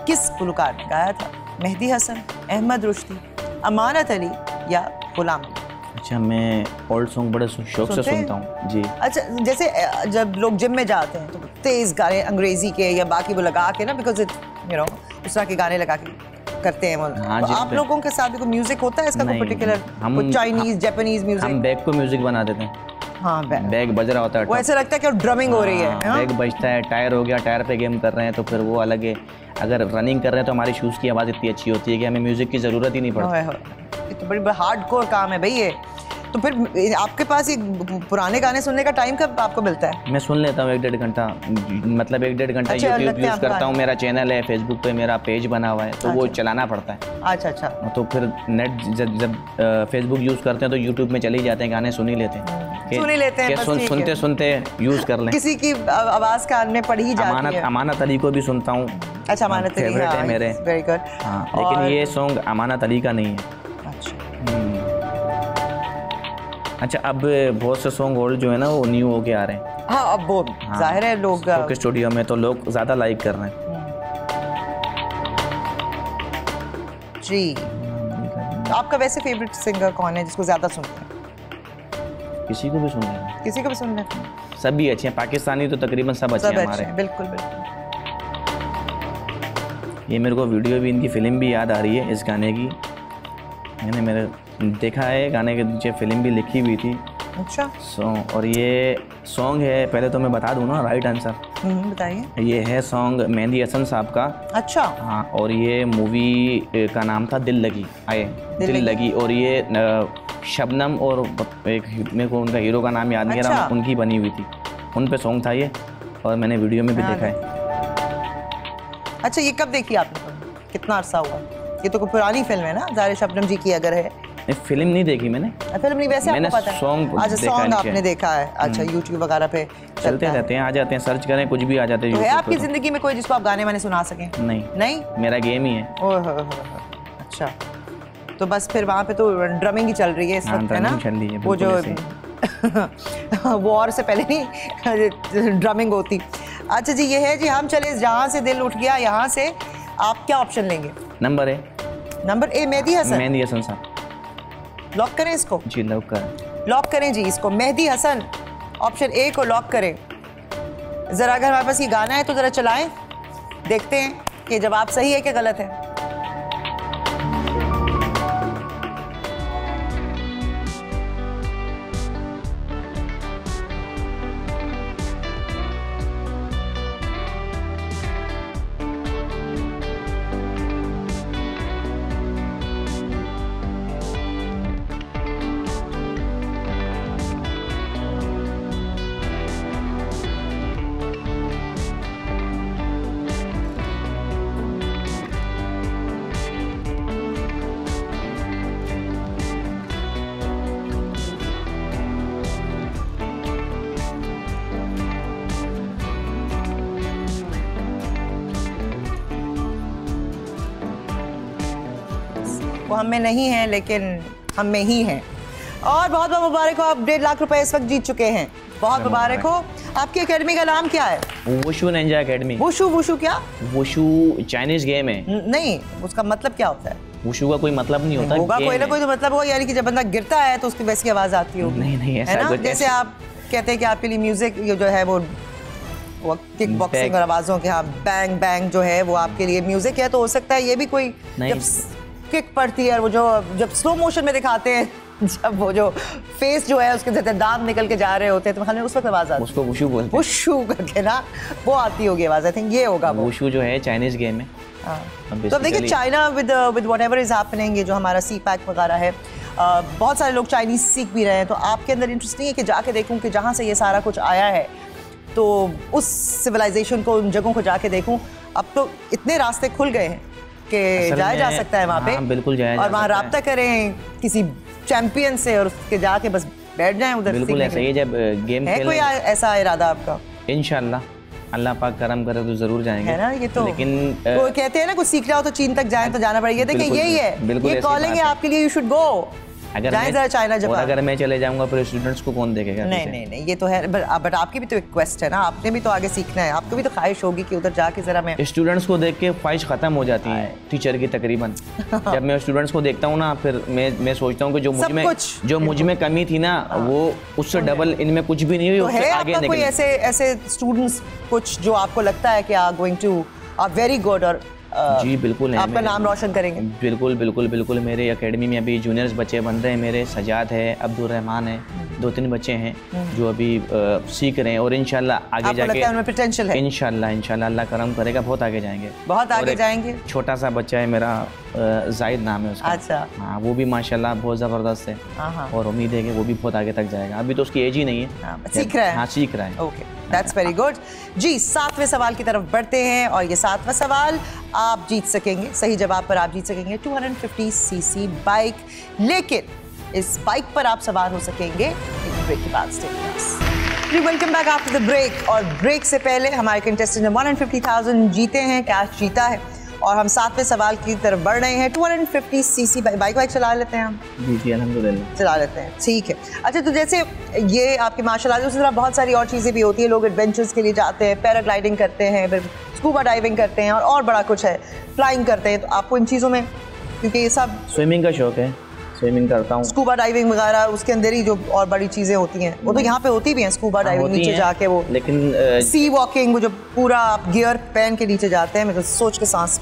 किस गुलकार ने गाया था? मेहदी हसन अहमद रुश्दी अमानत अली या गुलाम अली? अच्छा मैं ओल्ड सॉन्ग बड़े शौक से सुनता हूँ? जी। अच्छा जैसे जब लोग जिम में जाते हैं तो तेज गाने अंग्रेज़ी के या बाकी वो लगा के ना बिकॉज़ इट यू नो उस तरह के गाने लगा के करते हैं हाँ, तो आप लोगों के साथ भी कोई म्यूज़िक होता है इसका कोई पर्टिकुलर हम- चाइनीज़ जापानीज हम म्यूज़िक बैग को म्यूज़िक बना देते हैं। हाँ बैग बैग बज रहा होता है वो ऐसा लगता है कि ड्रमिंग हो रही है हाँ, हाँ? बैग बजता है टायर हो गया टायर पे गेम कर रहे हैं तो फिर वो अलग है। अगर रनिंग कर रहे हैं तो हमारी शूज़ की आवाज़ इतनी अच्छी होती है कि हमें म्यूज़िक की ज़रूरत ही नहीं पड़ती। बड़ी हार्ड कोर काम है भाई ये। तो फिर आपके पास ये पुराने गाने सुनने का टाइम कब आपको मिलता है? मैं सुन लेता हूँ एक डेढ़ घंटा मतलब एक डेढ़ घंटा अच्छा, यूट्यूब यूज़ करता हूँ मेरा चैनल है फेसबुक पे मेरा पेज बना हुआ है तो वो चलाना पड़ता है। अच्छा अच्छा। तो फिर नेट जब जब फेसबुक यूज़ करते हैं तो यूट्यूब में चले जाते हैं गाने सुन ही लेते हैं। सुन ही लेते हैं सुन, सुनते सुनते यूज़ कर लें। किसी की आवाज़ कान में पड़ ही जाती अमानत है। अमानत अली को भी सुनता हूँ। अच्छा अमानत अली फेवरेट है मेरे। वेरी गुड हाँ लेकिन ये सॉन्ग अमानत अली का नहीं है। अच्छा अच्छा अब बहुत से सॉन्ग और जो है ना वो न्यू होके आ रहे हैं। हाँ अब वो हाँ। ज़ाहिर है लोग ओके स्टूडियो में तो लोग ज़्यादा लाइक कर रहे हैं। जी। तो आपका वैसे फेवरेट सिंगर कौन है जिसको ज़्यादा सुनते हैं? किसी को भी सुन लेना। किसी को भी सुन लेते हैं सब भी अच्छे हैं पाकिस्तानी तो तकरीबन सब अच्छे हैं हमारे। बिल्कुल बिल्कुल। ये मेरे को वीडियो भी इनकी फ़िल्म भी याद आ रही है इस गाने की। मैंने मेरे देखा है गाने के नीचे फ़िल्म भी लिखी हुई थी। अच्छा। सो और ये सॉन्ग है पहले तो मैं बता दूँ ना राइट आंसर हम्म, बताइए। ये है सॉन्ग मेहंदी हसन साहब का। अच्छा। हाँ और ये मूवी का नाम था दिल लगी। आए दिल, दिल लगी। लगी। और ये शबनम और एक मेरे को उनका हीरो का नाम याद नहीं आ रहा अच्छा। उनकी बनी हुई थी। उन पे सॉन्ग था ये और मैंने वीडियो में भी हाँ, देखा है। अच्छा ये कब देखी आपने? कितना अरसा हुआ? ये तो पुरानी फ़िल्म है ना? जारे शबनम जी की अगर है। ये फ़िल्म नहीं देखी मैंने। फ़िल्म नहीं वैसे मैंने आपको पता है। song अच्छा सॉन्ग आपने देखा है। अच्छा यूट्यूब वगैरह पे चलते रहते हैं आ जाते हैं सर्च करें कुछ भी आ जाते हैं तो है आपकी ज़िंदगी में कोई जिसको आप गाने वाने सुना सकें? तो। नहीं। नहीं? मेरा गेम ही है। हो, हो, हो। अच्छा। तो बस फिर वहाँ पे तो ड्रमिंग ही चल रही है इस हाँ, वक्त है ना? चल रही है, वो जो वॉर से पहले नहीं ड्रमिंग होती। अच्छा जी ये है जी हम चले जहाँ से दिल उठ गया यहाँ से आप क्या ऑप्शन लेंगे? नंबर है। Number A Mehdi Hasan. Mehndi Hasan साहब। लॉक करें इसको। जी लॉक करें। लॉक करें जी इसको। मेहदी हसन ऑप्शन ए को लॉक करें। ज़रा अगर हमारे पास ये गाना है तो ज़रा चलाएँ। देखते हैं कि जवाब सही है कि गलत है। में नहीं है लेकिन हम में ही है। और बहुत बहुत मुबारक हो आप डेढ़ लाख रुपए इस वक्त जीत चुके हैं। बहुत मुबारक हो। आपकी एकेडमी का नाम क्या है? Wushu ninja academy wushu wushu क्या? वुशु चाइनीज़ गेम है। नहीं उसका मतलब क्या होता है? वुशु का कोई मतलब नहीं होता होगा कोई ना कोई तो मतलब होगा यानी कि जब बंदा गिरता है तो उसकी वैसी आवाज़ आती होगी। नहीं, नहीं, ऐसा है ना? जैसे आप कहते हैं कि आपके लिए म्यूज़िक जो है वो वो किक बॉक्सिंग और आवाजों के हाँ बैंग बैंग जो है वो आपके लिए म्यूज़िक है तो हो सकता है ये भी कोई नहीं। किक पड़ती है और वो जो जब स्लो मोशन में दिखाते हैं जब वो जो फेस जो है उसके जैसे दांत निकल के जा रहे होते हैं तो हमें उस वक्त आवाज़ आती है। उसको वुशु बोलते हैं। वुशू करके ना वो आती होगी आवाज़ आई थिंक ये होगा वो। वुशु जो है चाइनीज़ गेम है। तो देखिए China with with whatever is happening ये जो हमारा सी पैक वगैरह है अ, बहुत सारे लोग चाइनीज़ सीख भी रहे हैं तो आपके अंदर इंटरेस्ट नहीं है कि जाके देखूँ कि जहाँ से ये सारा कुछ आया है तो उस सिविलाइजेशन को उन जगहों को जाके देखूँ। अब तो इतने रास्ते खुल गए हैं। कि जाया जा सकता है वहाँ पे? हाँ, बिल्कुल जाया और वहाँ रबता करें किसी चैंपियन से और उसके जाके बस बैठ जाए उधर बिल्कुल ऐसा ही जब गेम है कोई ऐसा इरादा आपका? इनशाला अल्लाह पाक करम करे तो ज़रूर जाएँगे। है ना ये तो। लेकिन वो कहते हैं ना कुछ सीख रहा हो तो चीन तक जाए तो जाना पड़ेगा। देखिए यही है। ये कॉलिंग है। आपके लिए यू शुड गो अगर मैं- चाइना जापान। अगर मैं चले जाऊँगा फिर स्टूडेंट्स को कौन देखेगा नहीं नहीं नहीं ये तो है बट आपकी भी तो एक क्वेस्ट है ना आपने भी तो आगे सीखना है आपको भी तो ख्वाहिश होगी कि उधर जाके जरा मैं स्टूडेंट्स को देख के ख्वाहिश खत्म हो जाती है टीचर की तकरीबन। जब मैं स्टूडेंट्स को देखता हूँ ना फिर मैं मैं सोचता हूँ कि जो मुझमें जो मुझमें कमी थी ना वो उससे डबल इनमें कुछ भी नहीं हुई तो उससे है आगे कोई ऐसे ऐसे स्टूडेंट्स कुछ जो आपको लगता है कि are going to are very good और जी बिल्कुल है आपका नाम रोशन करेंगे। बिल्कुल बिल्कुल बिल्कुल मेरे एकेडमी में अभी जूनियर्स बच्चे बन रहे हैं मेरे सजाद है अब्दुल रहमान है दो तीन बच्चे हैं जो अभी अ, सीख रहे हैं और इनशाला आगे उनमें जाके पोटेंशियल है इनशाला इनशाला अल्लाह करम करेगा बहुत आगे जाएँगे। बहुत आगे जाएँगे? छोटा सा बच्चा है मेरा जाहिद नाम है उसका। अच्छा। हाँ वो भी माशाल्लाह बहुत ज़बरदस्त है। हाँ हाँ। और उम्मीद है कि वो भी बहुत आगे तक जाएगा। अभी तो उसकी एज ही नहीं है। हाँ, सीख रहा है। हाँ सीख रहा है। ओके दैट्स वेरी गुड जी सातवें सवाल की तरफ़ बढ़ते हैं और ये सातवां सवाल आप जीत सकेंगे। सही जवाब पर आप जीत सकेंगे। 250 सीसी बाइक लेकिन इस बाइक पर आप सवार हो सकेंगे। एक ब्रेक के बाद welcome back after the break और ब्रेक से पहले हमारे कंटेस्टेंट ने वन एंड फिफ्टी थाउज़ेंड जीते हैं कैश जीता है। और हम सातवें सवाल की तरफ़ बढ़ रहे हैं। 250 सीसी बाइक वाइक चला लेते हैं हम। जी जी अलहमदिल्ला चला लेते हैं। ठीक है। अच्छा तो जैसे ये आपके मार्शल आर्ट उसी तरह बहुत सारी और चीज़ें भी होती है। लोग एडवेंचर्स के लिए जाते हैं पैराग्लाइडिंग करते हैं फिर स्कूबा डाइविंग करते हैं और, और बड़ा कुछ है। फ्लाइंग करते हैं तो आपको इन चीज़ों में क्योंकि ये सब स्विमिंग का शौक है। स्विमिंग करता हूँ। स्कूबा डाइविंग वगैरह उसके अंदर ही जो और बड़ी चीज़ें होती हैं वो तो यहाँ पे होती भी हैं स्कूबा हाँ, डाइविंग नीचे जाके वो। लेकिन सी वॉकिंग वो जो पूरा आप गियर पहन के नीचे जाते हैं मैं तो सोच के सांस।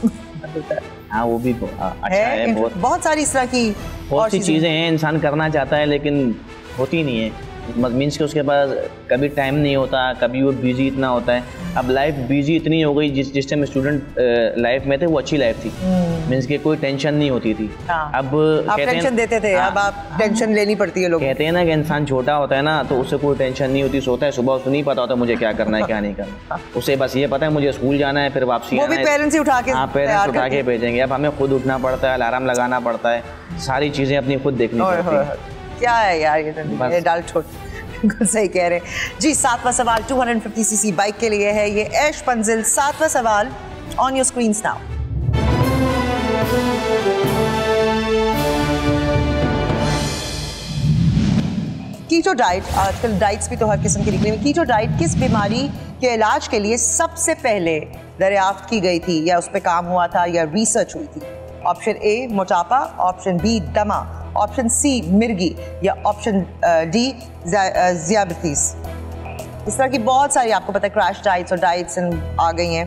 हाँ वो भी हाँ, अच्छा है है बहुत। बहुत सारी इस तरह की बहुत सी चीज़ें हैं इंसान करना चाहता है लेकिन होती नहीं है। मीन्स कि उसके पास कभी टाइम नहीं होता कभी वो बिज़ी इतना होता है। अब लाइफ बिज़ी इतनी हो गई जिस जिस टाइम स्टूडेंट लाइफ में थे वो अच्छी लाइफ थी। मीन्स कि कोई टेंशन नहीं होती थी। हाँ। अब कहते टेंशन देते थे हाँ, अब आप टेंशन लेनी पड़ती है लोगों कहते हैं ना कि इंसान छोटा होता है ना तो उससे कोई टेंशन नहीं होती सोता है सुबह उसे नहीं पता होता मुझे क्या करना है क्या नहीं करना उसे बस ये पता है मुझे स्कूल जाना है फिर वापसी वो भी पेरेंट्स ही उठा के हाँ पेरेंट्स उठा के भेजेंगे। अब हमें खुद उठना पड़ता है अलार्म लगाना पड़ता है सारी चीज़ें अपनी खुद देखनी पड़ती हैं। क्या है यार ये तो। ये डाल छोड़। बिल्कुल सही कह रहे हैं। जी सातवां सवाल 250 सीसी बाइक के लिए है। ये ऐश पंजिल सातवां सवाल on your screen now keto diet आजकल डाइट्स भी तो हर किस्म की निकली हुई। कीटो डाइट किस बीमारी के इलाज के लिए सबसे पहले दरियाफ्त की गई थी? या उस पर काम हुआ था या रिसर्च हुई थी? ऑप्शन ए मोटापा। ऑप्शन बी दमा। ऑप्शन सी मिर्गी या ऑप्शन डी जियाबतीस। इस तरह की बहुत सारी आपको पता है क्रैश डाइट्स और डाइट्स आ गई हैं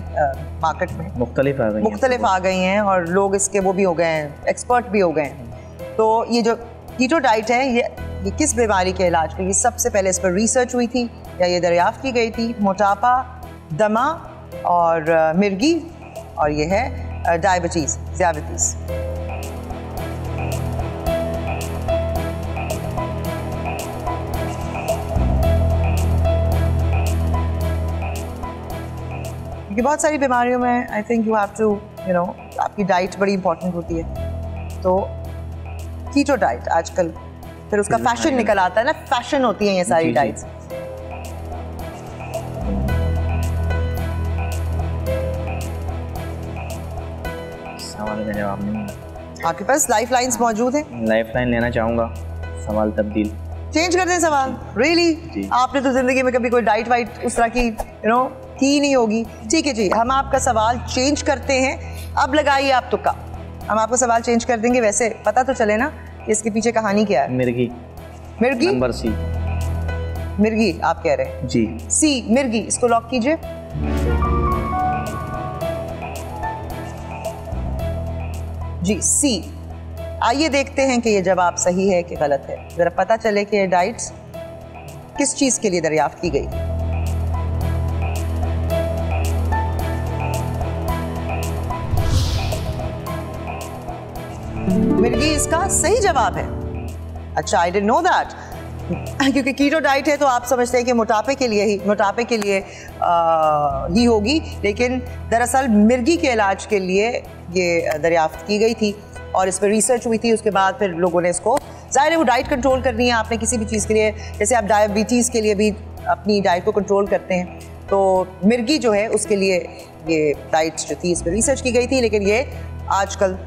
मार्केट में। मुख्तलिफ़ आ गई हैं। मुख्तलिफ़ आ गई हैं और लोग इसके वो भी हो गए हैं एक्सपर्ट भी हो गए हैं। तो ये जो कीटो डाइट है ये ये किस बीमारी के इलाज के लिए सबसे पहले इस पर रिसर्च हुई थी या ये दरियाफ्त की गई थी? मोटापा दमा और मिर्गी और ये है डायबिटीज़ ज़्याबतीस क्योंकि बहुत सारी बीमारियों में I think you have to you know आपकी डाइट बड़ी इंपॉर्टेंट होती है। तो कीटो डाइट आजकल फिर उसका फ़ैशन। निकल आता है ना फ़ैशन होती हैं ये सारी। डाइट्स सवाल का जवाब नहीं आपके पास लाइफ लाइन्स मौजूद हैं? लाइफ लाइन लेना चाहूँगा। सवाल तब्दील। चेंज कर दें सवाल। रियली जी। आपने तो ज़िंदगी में कभी कोई डाइट वाइट उस तरह की यू नो की ही नहीं होगी। ठीक है जी हम आपका सवाल चेंज करते हैं। अब लगाइए आप तुक्का। हम आपका सवाल चेंज कर देंगे वैसे पता तो चले ना इसके पीछे कहानी क्या है? मिर्गी। मिर्गी? नंबर सी मिर्गी आप कह रहे हैं? जी। सी मिर्गी इसको लॉक कीजिए। जी सी आइए देखते हैं कि ये जवाब सही है कि गलत है। जरा पता चले कि ये डाइट्स किस चीज़ के लिए दरियाफ्त की गई? मिर्गी इसका सही जवाब है। अच्छा आई डेंट नो दैट क्योंकि कीटो डाइट है तो आप समझते हैं कि मोटापे के लिए ही, मोटापे के लिए ही होगी। लेकिन दरअसल मिर्गी के इलाज के लिए ये दरियाफ्त की गई थी और इस पर रिसर्च हुई थी। उसके बाद फिर लोगों ने इसको, ज़ाहिर है वो डाइट कंट्रोल करनी है आपने किसी भी चीज़ के लिए। जैसे आप डायबिटीज़ के लिए भी अपनी डाइट को कंट्रोल करते हैं तो मिर्गी जो है उसके लिए ये डाइट जो थी, इस पर रिसर्च की गई थी। लेकिन ये आजकल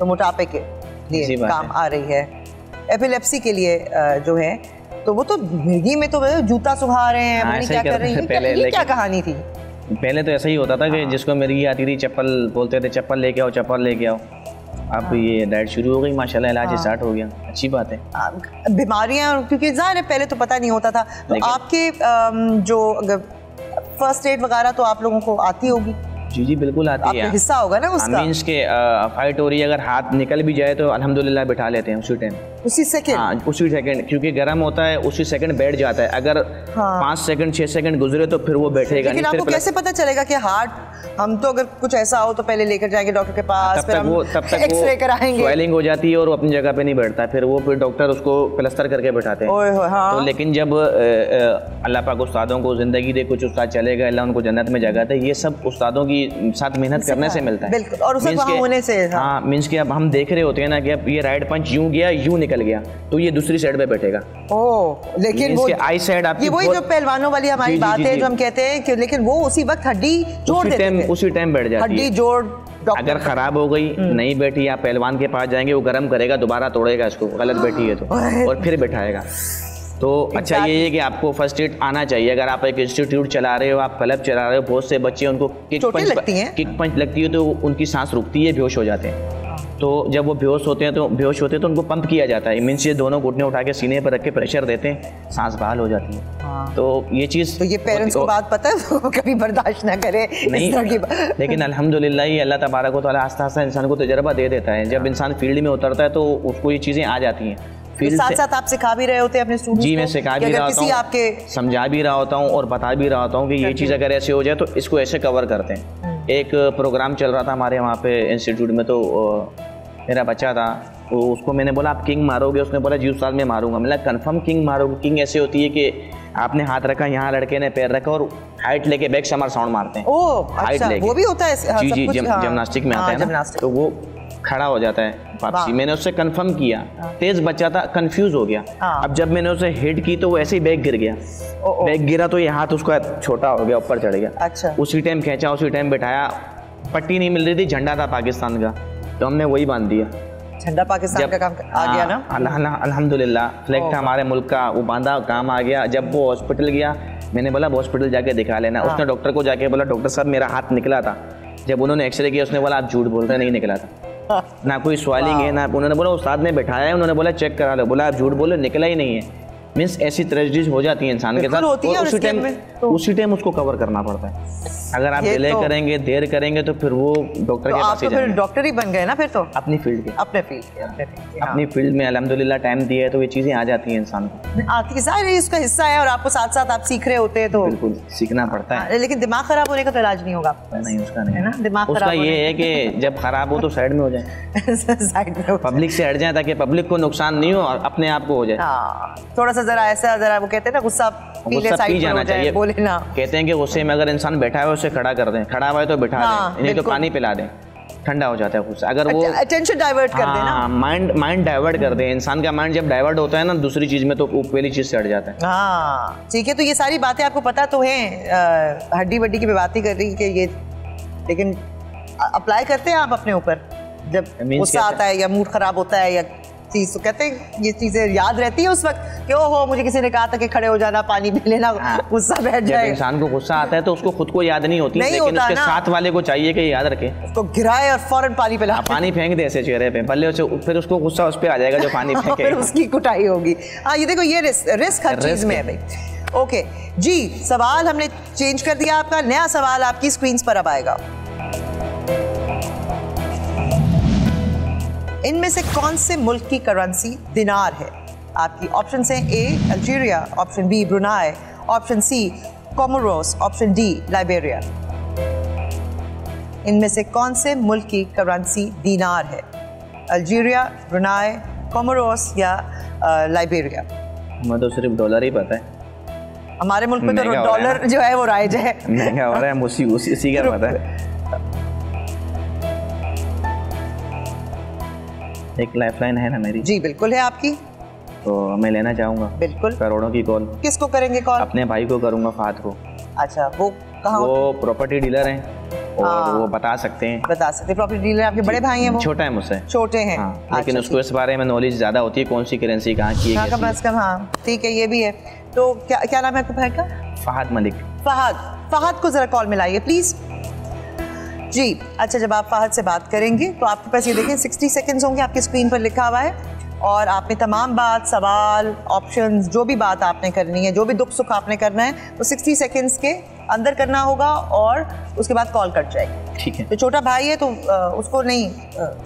तो मोटापे के लिए काम आ रही है। एपिलेप्सी के लिए जो है तो वो तो मिर्गी में तो जूता सुखा रहे हैं हाँ, क्या कर रही है। क्या- पहले, ये क्या कहानी थी? पहले तो ऐसा ही होता था कि हाँ। जिसको मिर्गी आती थी चप्पल बोलते थे चप्पल लेके आओ चप्पल लेके आओ। अब ये डाइट शुरू हो गई माशाल्लाह इलाज हाँ। स्टार्ट हो गया। अच्छी बात है। बीमारियाँ क्योंकि ज़ाहिर है पहले तो पता नहीं होता था। तो आपके जो फ़र्स्ट एड वगैरह तो आप लोगों को आती होगी। जी जी बिल्कुल आती है। हिस्सा होगा ना उसका? मीन्स के फाइट हो रही है अगर हाथ निकल भी जाए तो अल्हम्दुलिल्लाह बिठा लेते हैं उसी टाइम उसी सेकंड हाँ उसी सेकंड क्योंकि गर्म होता है उसी सेकंड बैठ जाता है। अगर हाँ। पाँच सेकंड छः सेकंड गुजरे तो फिर वो बैठेगा लेकिन आपको कैसे पता चलेगा कि हार्ट हम तो अगर कुछ ऐसा हो तो पहले लेकर जाएँगे डॉक्टर के पास तब तक वो तब तक एक्सरे कराएँगे। स्वेलिंग हो जाती है और वो अपनी जगह पे नहीं बैठता फिर वो फिर डॉक्टर उसको प्लस्तर करके बैठाते हैं। ओए हाँ तो लेकिन जब अल्लाह पाक उस्तादों को ज़िंदगी दे कुछ उस्ताद चले गए अल्लाह उनको जन्नत में जगह दे ये सब उस्तादों की साथ मेहनत करने से मिलता है। बिल्कुल, और होने से, हाँ। हाँ मीन्स कि अब हम देख रहे होते हैं ना कि अब ये राइट पंच यूँ गया यूँ निकल गया तो ये दूसरी साइड पे बैठेगा। ओ लेकिन वो आई साइड आपकी वही जो पहलवानों वाली हमारी बात है जो। हम कहते हैं कि लेकिन वो उसी वक्त हड्डी उसी देते टाइम उसी टाइम बैठ जाती हड्डी जोड़ अगर खराब हो गई हम्म। नहीं बैठी आप पहलवान के पास जाएँगे वो गर्म करेगा दोबारा तोड़ेगा इसको गलत बैठी है तो और फिर बैठाएगा। तो अच्छा ये है कि आपको फ़र्स्ट एड आना चाहिए। अगर आप एक इंस्टीट्यूट चला रहे हो आप क्लब चला रहे हो बहुत से बच्चे उनको किक पंच लगती हैं? किक पंच लगती है तो उनकी सांस रुकती है बेहोश हो जाते हैं। तो जब वो बेहोश होते हैं तो बेहोश होते हैं तो उनको पंप किया जाता है। मीन्स ये दोनों घुटने उठा के सीने पर रख के प्रेशर देते हैं सांस बहाल हो जाती है। हाँ। तो ये चीज़ तो ये पेरेंट्स को बात पता है? वो कभी बर्दाश्त ना करे नहीं की लेकिन अल्हम्दुलिल्लाह ये अल्लाह तबारक व तआला आस्ता आस्ता इंसान को तजर्बा दे देता है। जब इंसान फ़ील्ड में उतरता है तो उसको ये चीज़ें आ जाती हैं। फ़ील्ड साथ साथ आप सिखा भी रहे होते हैं अपने स्टूडेंट्स जी मैं सिखा भी रहा होता आपके हूँ समझा भी रहा होता हूँ और बता भी रहा होता हूँ कि ये चीज़ अगर ऐसे हो जाए तो इसको ऐसे कवर करते हम्म। हैं एक प्रोग्राम चल रहा था हमारे वहाँ पे इंस्टीट्यूट में तो मेरा बच्चा था वो उसको मैंने बोला आप किंग मारोगे? उसने बोला जी उस्ताद मैं मारूँगा। मैंने कंफर्म किंग मारोगे? किंग ऐसे होती है कि आपने हाथ रखा यहाँ लड़के ने पैर रखा और हाइट लेके बैक समर साउंड मारते हैं। ओ हाइट अच्छा लेके। वो भी होता है हाँ, जी जी जिम, हाँ। जिमनास्टिक में आता हाँ, है ना तो वो खड़ा हो जाता है वापसी। मैंने उससे कंफर्म किया। तेज बच्चा था कंफ्यूज हो गया। हाँ। अब जब मैंने उसे हिट की तो वो ऐसे ही बैग गिर गया। बैग गिरा तो ये हाथ उसका छोटा हो गया ऊपर चढ़ गया। अच्छा। उसी टाइम खींचा उसी टाइम बैठाया। पट्टी नहीं मिल रही थी झंडा था पाकिस्तान का। तो हमने वही बाँध दिया। झंडा पाकिस्तान का काम आ गया ना हाँ, अल्लाह- अल्लाह- अल्हम्दुलिल्लाह। फ्लैग था हमारे मुल्क का वो बांधा काम आ गया। जब वो हॉस्पिटल गया मैंने बोला हॉस्पिटल जाके दिखा लेना। हाँ। उसने डॉक्टर को जाके बोला डॉक्टर साहब मेरा हाथ निकला था। जब उन्होंने एक्सरे किया उसने बोला आप झूठ बोल रहे नहीं निकला था। ना कोई स्वालिंग है ना उन्होंने बोला उस्ताद ने बैठाया है उन्होंने बोला चेक करा लो। बोला आप झूठ बोलो निकला ही नहीं है। मीन्स ऐसी ट्रेजिडीज हो जाती है इंसान के साथ होती है और उसी टाइम तो- उसी टाइम उसको कवर करना पड़ता है। अगर आप डिले तो- करेंगे देर करेंगे तो फिर वो डॉक्टर तो के पास ही तो फिर डॉक्टर ही बन गए ना फिर तो? अपनी फ़ील्ड के। अपने फ़ील्ड के अपने फ़ील्ड के हाँ। अपनी फ़ील्ड में अल्हम्दुलिल्लाह टाइम दिया है तो ये चीज़ें आ जाती हैं इंसान को। आती है सारे इसका हिस्सा है और आपको साथ साथ आप सीख रहे होते हैं तो बिल्कुल सीखना पड़ता है। हाँ, लेकिन दिमाग खराब होने का तो इलाज नहीं होगा नहीं उसका है ना? दिमाग उसका ये है कि जब खराब हो तो साइड में हो जाए। साइड में पब्लिक से हट जाए ताकि पब्लिक को नुकसान नहीं हो और अपने आप को हो जाए। थोड़ा सा जरा ऐसा जरा वो कहते हैं ना गुस्सा पीले साइड पी जाना चाहिए। बोले ना। कहते हैं कि गुस्से में अगर इंसान बैठा है उसे खड़ा कर दें। खड़ा हुआ है तो बैठा हाँ, दें नहीं तो पानी पिला दें। ठंडा हो जाता है गुस्सा। अगर वो अटेंशन डाइवर्ट कर देना हाँ माइंड माइंड डाइवर्ट कर दे। इंसान का माइंड जब डाइवर्ट होता है ना दूसरी चीज़ में तो वो पहली चीज़ से हट जाता है। हाँ ठीक है तो ये सारी बातें आपको पता तो हैं। हड्डी वड्डी की बात ही कर रही कि ये लेकिन अप्लाई करते हैं आप अपने ऊपर? जब गुस्सा आता है या मूड खराब होता है या चीज़ तो कहते हैं ये चीज़ें याद रहती है उस वक्त कि ओहो मुझे किसी ने कहा था कि खड़े हो जाना पानी पी लेना हाँ। गुस्सा बैठ जाए। इंसान को गुस्सा आता है तो उसको खुद को याद नहीं होती नहीं लेकिन होता उसके साथ वाले को चाहिए कि याद रखे। उसको गिराए और फ़ौरन पानी पिला। पानी फेंक दे ऐसे चेहरे पे भले उसे फिर उसको गुस्सा उस पर आ जाएगा जो पानी फिर फेंके। उसकी कुटाई होगी। हाँ ये देखो ये रिस्क रिस्क हर चीज़ में है भाई। ओके जी सवाल हमने चेंज कर दिया आपका नया सवाल आपकी स्क्रीन पर अब आएगा। इनमें से कौन से मुल्क की करेंसी दिनार है? आपकी ऑप्शन है A Algeria option B Brunei option C Comoros option D Liberia इनमें से कौन से मुल्क की करेंसी दिनार है? अल्जीरिया ब्रुनाई कोमोरोस या लाइबेरिया हमें तो सिर्फ़ डॉलर ही पता है। हमारे मुल्क में तो डॉलर जो है वो राइज है। महँगा हो रहा है उसी उसी का पता है। एक लाइफलाइन है ना मेरी। जी बिल्कुल है आपकी। तो मैं लेना चाहूँगा। बिल्कुल। करोड़ों की कॉल किसको करेंगे कॉल अपने भाई को करूँगा फात को। अच्छा वो कहाँ वो प्रॉपर्टी डीलर हैं। और हाँ। वो बता सकते हैं। बता सकते हैं। प्रॉपर्टी डीलर आपके बड़े भाई हैं वो? छोटा है मुझसे। छोटे हैं। हाँ अच्छा, लेकिन उसको इस बारे में नॉलेज ज़्यादा होती है कौन सी करेंसी कहाँ की हाँ है कम अज कम हाँ ठीक है ये भी है। तो क्या क्या नाम है आपके भाई का। फहद मलिक। फहद। फहद को जरा कॉल मिलाइए प्लीज़ जी अच्छा जब आप फाहद से बात करेंगे तो आपके पास ये देखें, सिक्सटी सेकेंड्स होंगे आपकी स्क्रीन पर लिखा हुआ है। और आपने तमाम बात, सवाल ऑप्शन जो भी बात आपने करनी है, जो भी दुख सुख आपने करना है वो सिक्सटी सेकेंड्स के अंदर करना होगा और उसके बाद कॉल कट जाएगी। ठीक है। तो छोटा भाई है तो उसको नहीं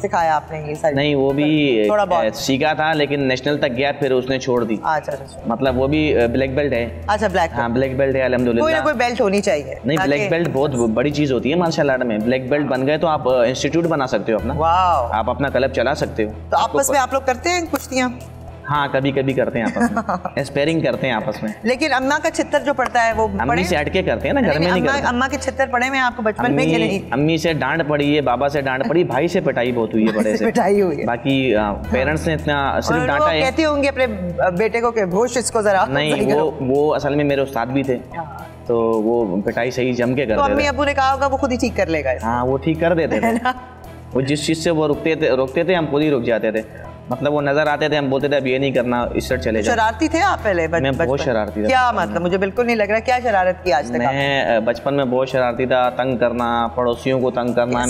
सिखाया आपने ये सारी नहीं वो भी थोड़ा बहुत। सीखा था लेकिन नेशनल तक गया फिर उसने छोड़ दी। अच्छा अच्छा अच्छा। मतलब वो भी ब्लैक बेल्ट है। अच्छा ब्लैक हाँ ब्लैक बेल्ट है कोई ना कोई बेल्ट होनी चाहिए नहीं ब्लैक बेल्ट बहुत बड़ी चीज़ होती है मार्शल आर्ट में। ब्लैक बेल्ट बन गए तो आप इंस्टीट्यूट बना सकते हो अपना। आप अपना क्लब चला सकते हो। तो आपस में आप लोग करते हैं कुश्तियाँ? हाँ कभी कभी करते हैं आपस में। स्पेयरिंग करते हैं आपस में। लेकिन अम्मा का छितर जो पड़ता है वो अम्मी से हट के करते हैं ना घर में नहीं अम्मा करते। अम्मा के छितर पड़े में आपको बचपन में अम्मी से डांट पड़ी है बाबा से डांट पड़ी भाई से पिटाई बहुत हुई है बड़े से। पिटाई हुई है। बाकी पेरेंट्स ने इतना सिर्फ़ डांटा है। कहती होंगी अपने बेटे को भोश इसको जरा नहीं वो वो असल में मेरे उस्ताद भी थे। तो वो पिटाई सही जम के तो करते अम्मी अबू ने कहा होगा वो खुद ही ठीक कर लेगा। हाँ वो ठीक कर देते थे। वो जिस चीज़ से वो रुकते थे रोकते थे हम खुद ही रुक जाते थे। मतलब वो नज़र आते थे हम बोलते थे अब ये नहीं करना इस साइड चले जाओ। शरारती थे आप पहले बच- मैं बहुत शरारती था। क्या मतलब? मुझे बिल्कुल नहीं लग रहा क्या शरारत की आज तक मैं बचपन में बहुत शरारती था तंग करना पड़ोसियों को तंग करना?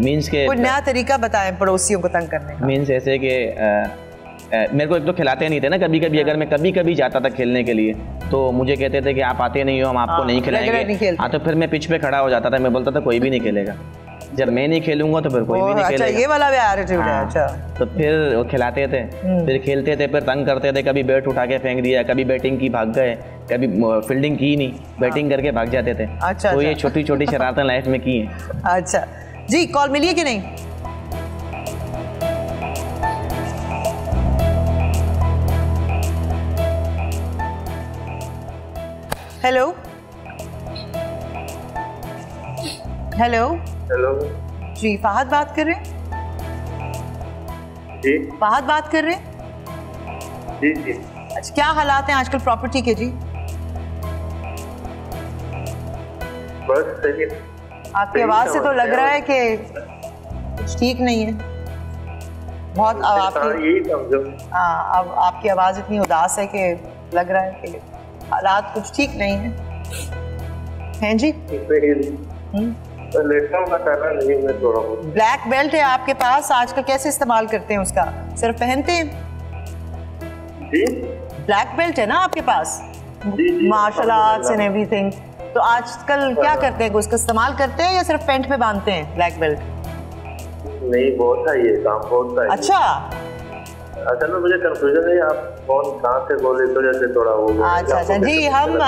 मीन्स के कोई नया तरीका बताएँ पड़ोसियों को तंग करने का। मीन्स ऐसे कि मेरे को एक तो खिलाते नहीं थे ना कभी कभी अगर मैं कभी कभी जाता था खेलने के लिए तो मुझे कहते थे कि आप आते नहीं हो हम आपको हाँ, नहीं खिलाएँगे। हाँ तो फिर मैं पिच पे खड़ा हो जाता था मैं बोलता था कोई भी नहीं खेलेगा। जब मैं नहीं खेलूँगा तो फिर कोई भी नहीं अच्छा खेलेगा। ये वाला भी एटीट्यूड है हाँ, अच्छा। तो फिर वो खिलाते थे हम्म। फिर खेलते थे फिर तंग करते थे कभी बैट उठा के फेंक दिया कभी बैटिंग की भाग गए कभी फील्डिंग की नहीं बैटिंग करके भाग जाते थे। अच्छा, तो ये अच्छा। छोटी छोटी शरारतें लाइफ में की हैं। अच्छा। जी कॉल मिली है कि नहीं? हेलो हेलो हेलो जी फहद बात कर रहे हैं? जी। फहद बात कर रहे हैं? जी जी। अच्छा क्या हालात हैं आजकल प्रॉपर्टी के जी? बस सही आपकी आवाज़ से तो लग रहा है कि कुछ ठीक नहीं है। बहुत अब आपकी यही समझो। हाँ अब आपकी आवाज़ इतनी उदास है कि लग रहा है कि हालात कुछ ठीक नहीं है। हैं जी? हम्म। तो हूँ बताना नहीं मैं थोड़ा बहुत। ब्लैक बेल्ट है आपके पास? आजकल कैसे इस्तेमाल करते हैं उसका? सिर्फ़ पहनते हैं? जी? ब्लैक बेल्ट है ना आपके पास? Martial arts and everything. तो आजकल क्या करते हैं? उसका इस्तेमाल करते हैं या सिर्फ़ पेंट पे बांधते हैं ब्लैक बेल्ट? नहीं बहुत है ये काम बहुत है अच्छा। असल में मुझे कंफ्यूजन है आप कौन कहाँ से बोले? इस वजह से थोड़ा हो अच्छा अच्छा। जी हम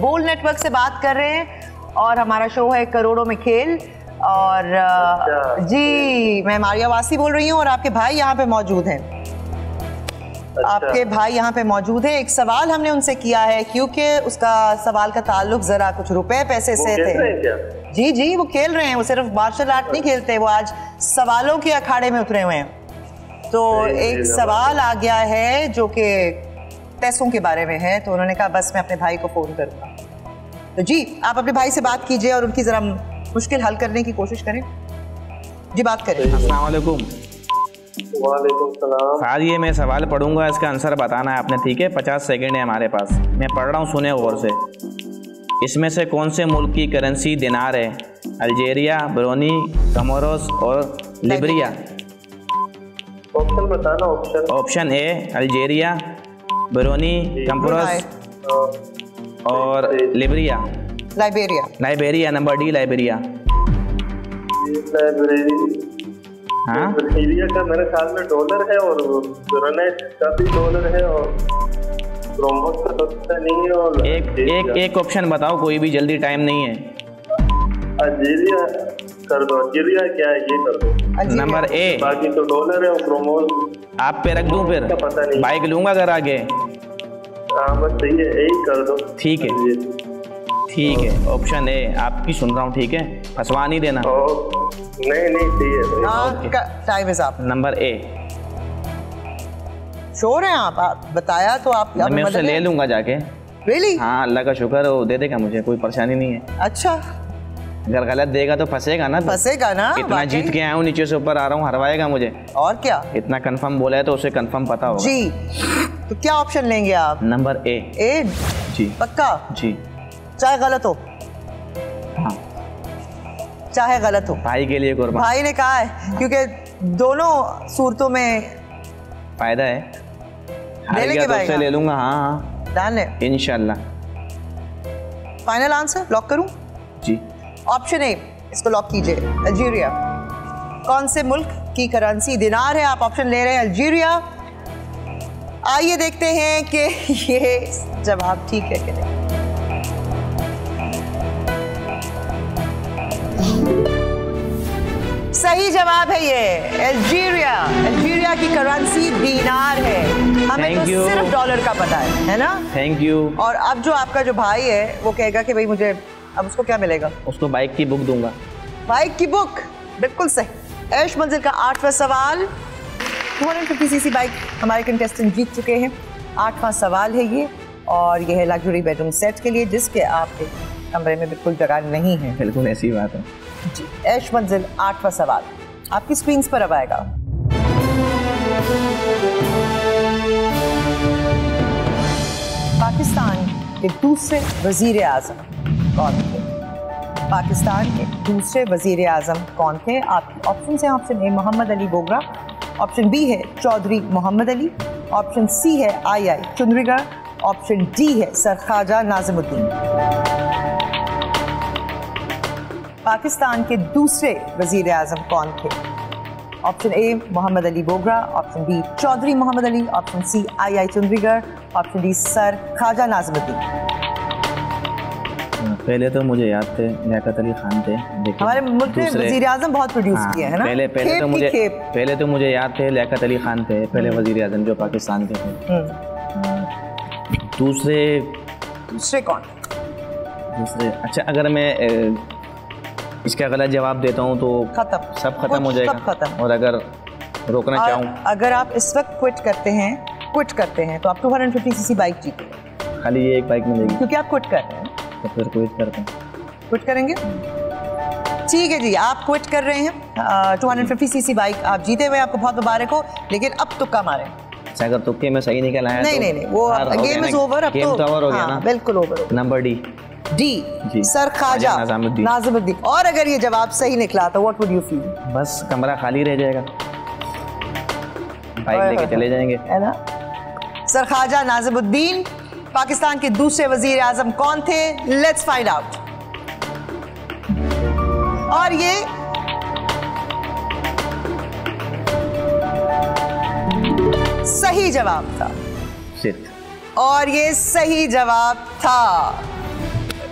बोल नेटवर्क से बात कर रहे हैं। और हमारा शो है करोड़ों में खेल। और अच्छा। जी मैं मारिया वासी बोल रही हूँ और आपके भाई यहाँ पे मौजूद हैं। अच्छा। आपके भाई यहाँ पे मौजूद है। एक सवाल हमने उनसे किया है क्योंकि उसका सवाल का ताल्लुक जरा कुछ रुपए पैसे से थे। जी जी वो खेल रहे हैं। वो सिर्फ़ मार्शल आर्ट नहीं खेलते वो आज सवालों के अखाड़े में उतरे हुए हैं। तो एक सवाल आ गया है जो कि पैसों के बारे में है तो उन्होंने कहा बस मैं अपने भाई को फ़ोन करूँगा। तो जी आप अपने भाई से बात कीजिए और उनकी जरा मुश्किल हल करने की कोशिश करें। जी बात करें। अस्सलाम वालेकुम वालेकुम आज ये मैं सवाल पढ़ूँगा इसका आंसर बताना है आपने ठीक है? पचास सेकेंड है हमारे पास। मैं पढ़ रहा हूँ सुने गौर से। इसमें से कौन से मुल्क की करेंसी दिनार है? अल्जेरिया ब्रोनी कमोरोस और लिब्रिया। ऑप्शन बताना option option A Algeria Brunei Comoros. और Liberia. Liberia. Liberia number D Liberia. हाँ? एरिया का मेरे ख्याल में डॉलर है और का भी डॉलर है और का नहीं है और एक एक एक ऑप्शन बताओ कोई भी जल्दी टाइम नहीं है। अल्जीरिया कर दो अल्जीरिया क्या है ये कर दो। Number A. बाकी तो डॉलर है और ब्रोमोस आप पे रख दूँ फिर? पता नहीं। बाइक लूँगा घर आगे हाँ बस सही है यही कर दो। ठीक है। ठीक है ऑप्शन ए आपकी सुन रहा हूँ ठीक है? फंसवा नहीं देना। नहीं नहीं सही है time is up number A. Sure हैं आप, आप बताया तो आप मैं उससे ले लूँगा जाके। रियली हाँ अल्लाह का शुक्र है वो दे देगा मुझे कोई परेशानी नहीं है। अच्छा। अगर गलत देगा तो फंसेगा ना फंसेगा ना इतना जीत के आया हूँ नीचे से ऊपर आ रहा हूँ हरवाएगा मुझे। और क्या? इतना कंफर्म बोला है तो उसे कंफर्म पता होगा। जी। तो क्या ऑप्शन लेंगे आप? नंबर ए ए जी. पक्का? जी. चाहे गलत हो। हाँ. चाहे गलत हो। भाई के लिए कुर्बान। भाई ने कहा है क्योंकि दोनों सूरतों में फ़ायदा है। हार लेंगे तो भाई। ले लूँगा हाँ हाँ। डाल ले इनशाला फाइनल आंसर लॉक करूँ? जी। ऑप्शन ए इसको लॉक कीजिए। अल्जीरिया कौन से मुल्क की करेंसी दिनार है? आप ऑप्शन ले रहे हैं अल्जीरिया आइए देखते हैं कि ये जवाब ठीक है कि नहीं। सही जवाब है ये। अल्जीरिया। अल्जीरिया की करेंसी दीनार है। हमें Thank तो you. सिर्फ़ डॉलर का पता है है ना? थैंक यू और अब जो आपका जो भाई है वो कहेगा कि भाई मुझे अब उसको क्या मिलेगा? उसको बाइक की बुक दूँगा। बाइक की बुक बिल्कुल सही। ऐश मंजिल का आठवां सवाल। 250 सीसी बाइक हमारे कंटेस्टेंट जीत चुके हैं। आठवां सवाल है ये और ये है लग्जरी बेडरूम सेट के लिए जिसके आपके कमरे में बिल्कुल जगह नहीं है। बिल्कुल ऐसी बात है। जी ऐश मंजिल आठवां सवाल। आपकी स्क्रीन पर अब आएगा। पाकिस्तान के दूसरे वज़ीर आज़म कौन थे? पाकिस्तान के दूसरे वज़ीर आज़म कौन थे? आपके ऑप्शन हैं option A Mohammad Ali Bogra option B है चौधरी मोहम्मद अली, ऑप्शन सी है I I Chundrigar option D है सर ख्वाजा नाजिमुद्दीन। पाकिस्तान के दूसरे वज़ीर आज़म कौन थे? Option A Mohammad Ali Bogra, option B Chaudhry Mohammad Ali, option C I I Chundrigar option D sir Khwaja Nazimuddin. पहले तो मुझे याद थे लियाकत अली खान थे हमारे मुल्क ने वज़ीर आज़म बहुत प्रोड्यूस हाँ, किए हैं ना? पहले पहले तो मुझे पहले तो मुझे याद थे लियाकत अली खान थे पहले वज़ीर आज़म जो पाकिस्तान के थे। हम्म, दूसरे दूसरे कौन? दूसरे अच्छा अगर मैं इसका गलत जवाब देता हूँ तो खत्म। सब खत्म हो जाएगा। खत्म। और अगर रोकना चाहूँ अगर आप इस वक्त क्विट करते हैं क्विट करते हैं तो आप 250 सीसी बाइक जीतेंगे खाली ये एक बाइक मिलेगी। क्योंकि आप क्विट कर रहे हैं। तो फिर कोई करते हैं। क्विट करेंगे? ठीक है जी आप क्विट कर रहे हैं। Two hundred fifty C C bike आप जीते हुए आपको बहुत मुबारक हो लेकिन अब तुक्का मारे। अच्छा अगर तुक्के में सही निकल आया नहीं तो नहीं नहीं वो गेम इज़ ओवर अब तो तो ओवर हो गया हाँ, ना। बिल्कुल over number D D sir Khwaja Nazimuddin. और अगर ये जवाब सही निकला तो व्हाट वुड यू फील बस कमरा खाली रह जाएगा। बाइक लेके चले जाएँगे। है ना? सर ख्वाजा नाजिमुद्दीन पाकिस्तान के दूसरे वज़ीर आज़म कौन थे? लेट्स फाइंड आउट और ये सही जवाब था। और ये सही जवाब था।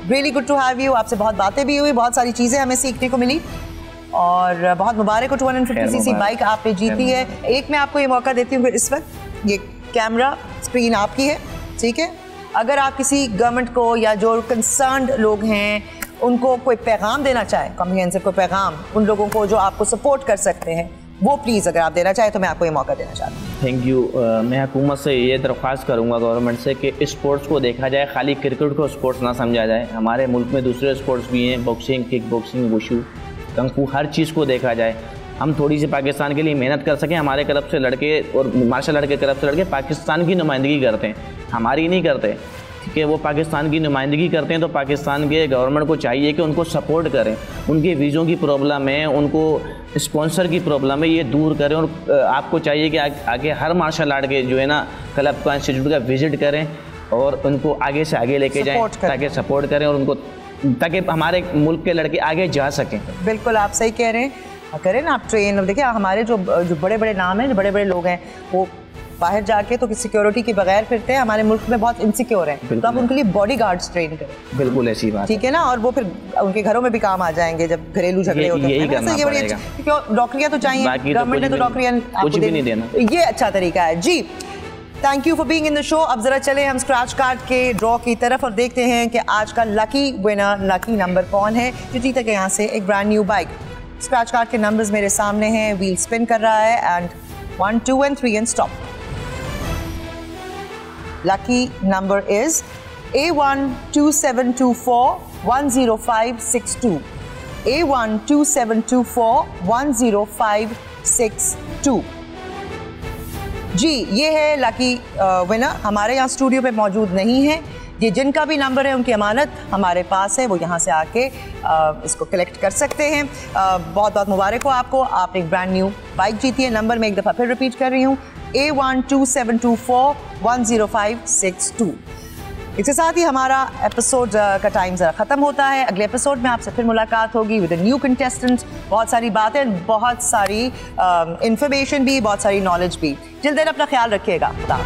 Really good to have you आपसे बहुत बातें भी हुई बहुत सारी चीज़ें हमें सीखने को मिली। और बहुत मुबारक हो 250 खैर सीसी मुबारक। बाइक आपने जीती है। एक मैं आपको ये मौका देती हूँ इस वक्त। ये कैमरा स्क्रीन आपकी है ठीक है? अगर आप किसी गवर्नमेंट को या जो कंसर्न लोग हैं, उनको कोई पैगाम देना चाहे कॉम्प्रिहेंसिव कोई पैगाम, उन लोगों को जो आपको सपोर्ट कर सकते हैं, वो प्लीज़ अगर आप देना चाहें तो मैं आपको ये मौका देना चाहता हूँ। थैंक यू मैं हुकूमत से ये दरख्वास्त करूँगा गवर्नमेंट से कि स्पोर्ट्स को देखा जाए, खाली क्रिकेट को स्पोर्ट्स ना समझा जाए। हमारे मुल्क में दूसरे स्पोर्ट्स भी हैं boxing kick boxing wushu kung fu हर चीज़ को देखा जाए। हम थोड़ी सी पाकिस्तान के लिए मेहनत कर सकें हमारे तरफ़ से लड़के और मार्शल आर्ट के तरफ़ से लड़के पाकिस्तान की नुमाइंदगी करते हैं। हमारी नहीं करते है? वो पाकिस्तान की नुमाइंदगी करते हैं तो पाकिस्तान के गवर्नमेंट को चाहिए कि उनको सपोर्ट करें। उनके वीज़ों की प्रॉब्लम है उनको स्पॉन्सर की प्रॉब्लम है ये दूर करें और आपको चाहिए कि आ, आगे हर मार्शल आर्ट के जो है ना क्लब का इंस्टीट्यूट का विज़िट करें और उनको आगे से आगे लेके जाएँ। ताकि सपोर्ट करें और उनको ताकि हमारे मुल्क के लड़के आगे जा सकें। बिल्कुल आप सही कह रहे हाँ, करें ना आप ट्रेन देखिए हमारे जो जो बड़े बड़े नाम हैं जो बड़े बड़े लोग हैं वो बाहर जाके तो सिक्योरिटी के बगैर फिरते हैं। हमारे मुल्क में बहुत इनसिक्योर हैं। तो आप उनके लिए बॉडी गार्ड्स ट्रेन करें। बिल्कुल ऐसी बात ठीक है ना? और वो फिर उनके घरों में भी काम आ जाएँगे जब घरेलू झगड़े होते हैं। ना? तो क्योंकि नौकरियाँ तो चाहिए। तो गवर्नमेंट ने तो कुछ भी देनी- नहीं ये अच्छा तरीका है। जी thank you for being in the show अब जरा चले हम स्क्रैच कार्ड के ड्रॉ की तरफ़ और देखते हैं कि आज का लकी विनर लकी नंबर कौन है? जो जीता के यहाँ से एक brand new bike scratch card के नंबर्स मेरे सामने हैं व्हील स्पिन कर रहा है and one two and three and stop lucky number is A one two seven two four one zero five six two A one two seven two four one zero five six two जी, ये है lucky winner हमारे यहाँ studio पे मौजूद नहीं है। ये जिनका भी नंबर है उनकी अमानत हमारे पास है वो यहाँ से आके अ, इसको कलेक्ट कर सकते हैं। अ, बहुत बहुत मुबारक हो आपको। आप एक ब्रांड न्यू बाइक जीती है नंबर मैं एक दफ़ा फिर रिपीट कर रही हूँ। A one two seven two four one zero five six two इसके साथ ही हमारा एपिसोड का टाइम ज़रा ख़त्म होता है। अगले एपिसोड में आपसे फिर मुलाकात होगी विद न्यू कंटेस्टेंट बहुत सारी बातें बहुत सारी इंफॉर्मेशन भी बहुत सारी नॉलेज भी। जिल दिन अपना ख्याल रखिएगा। खुदा।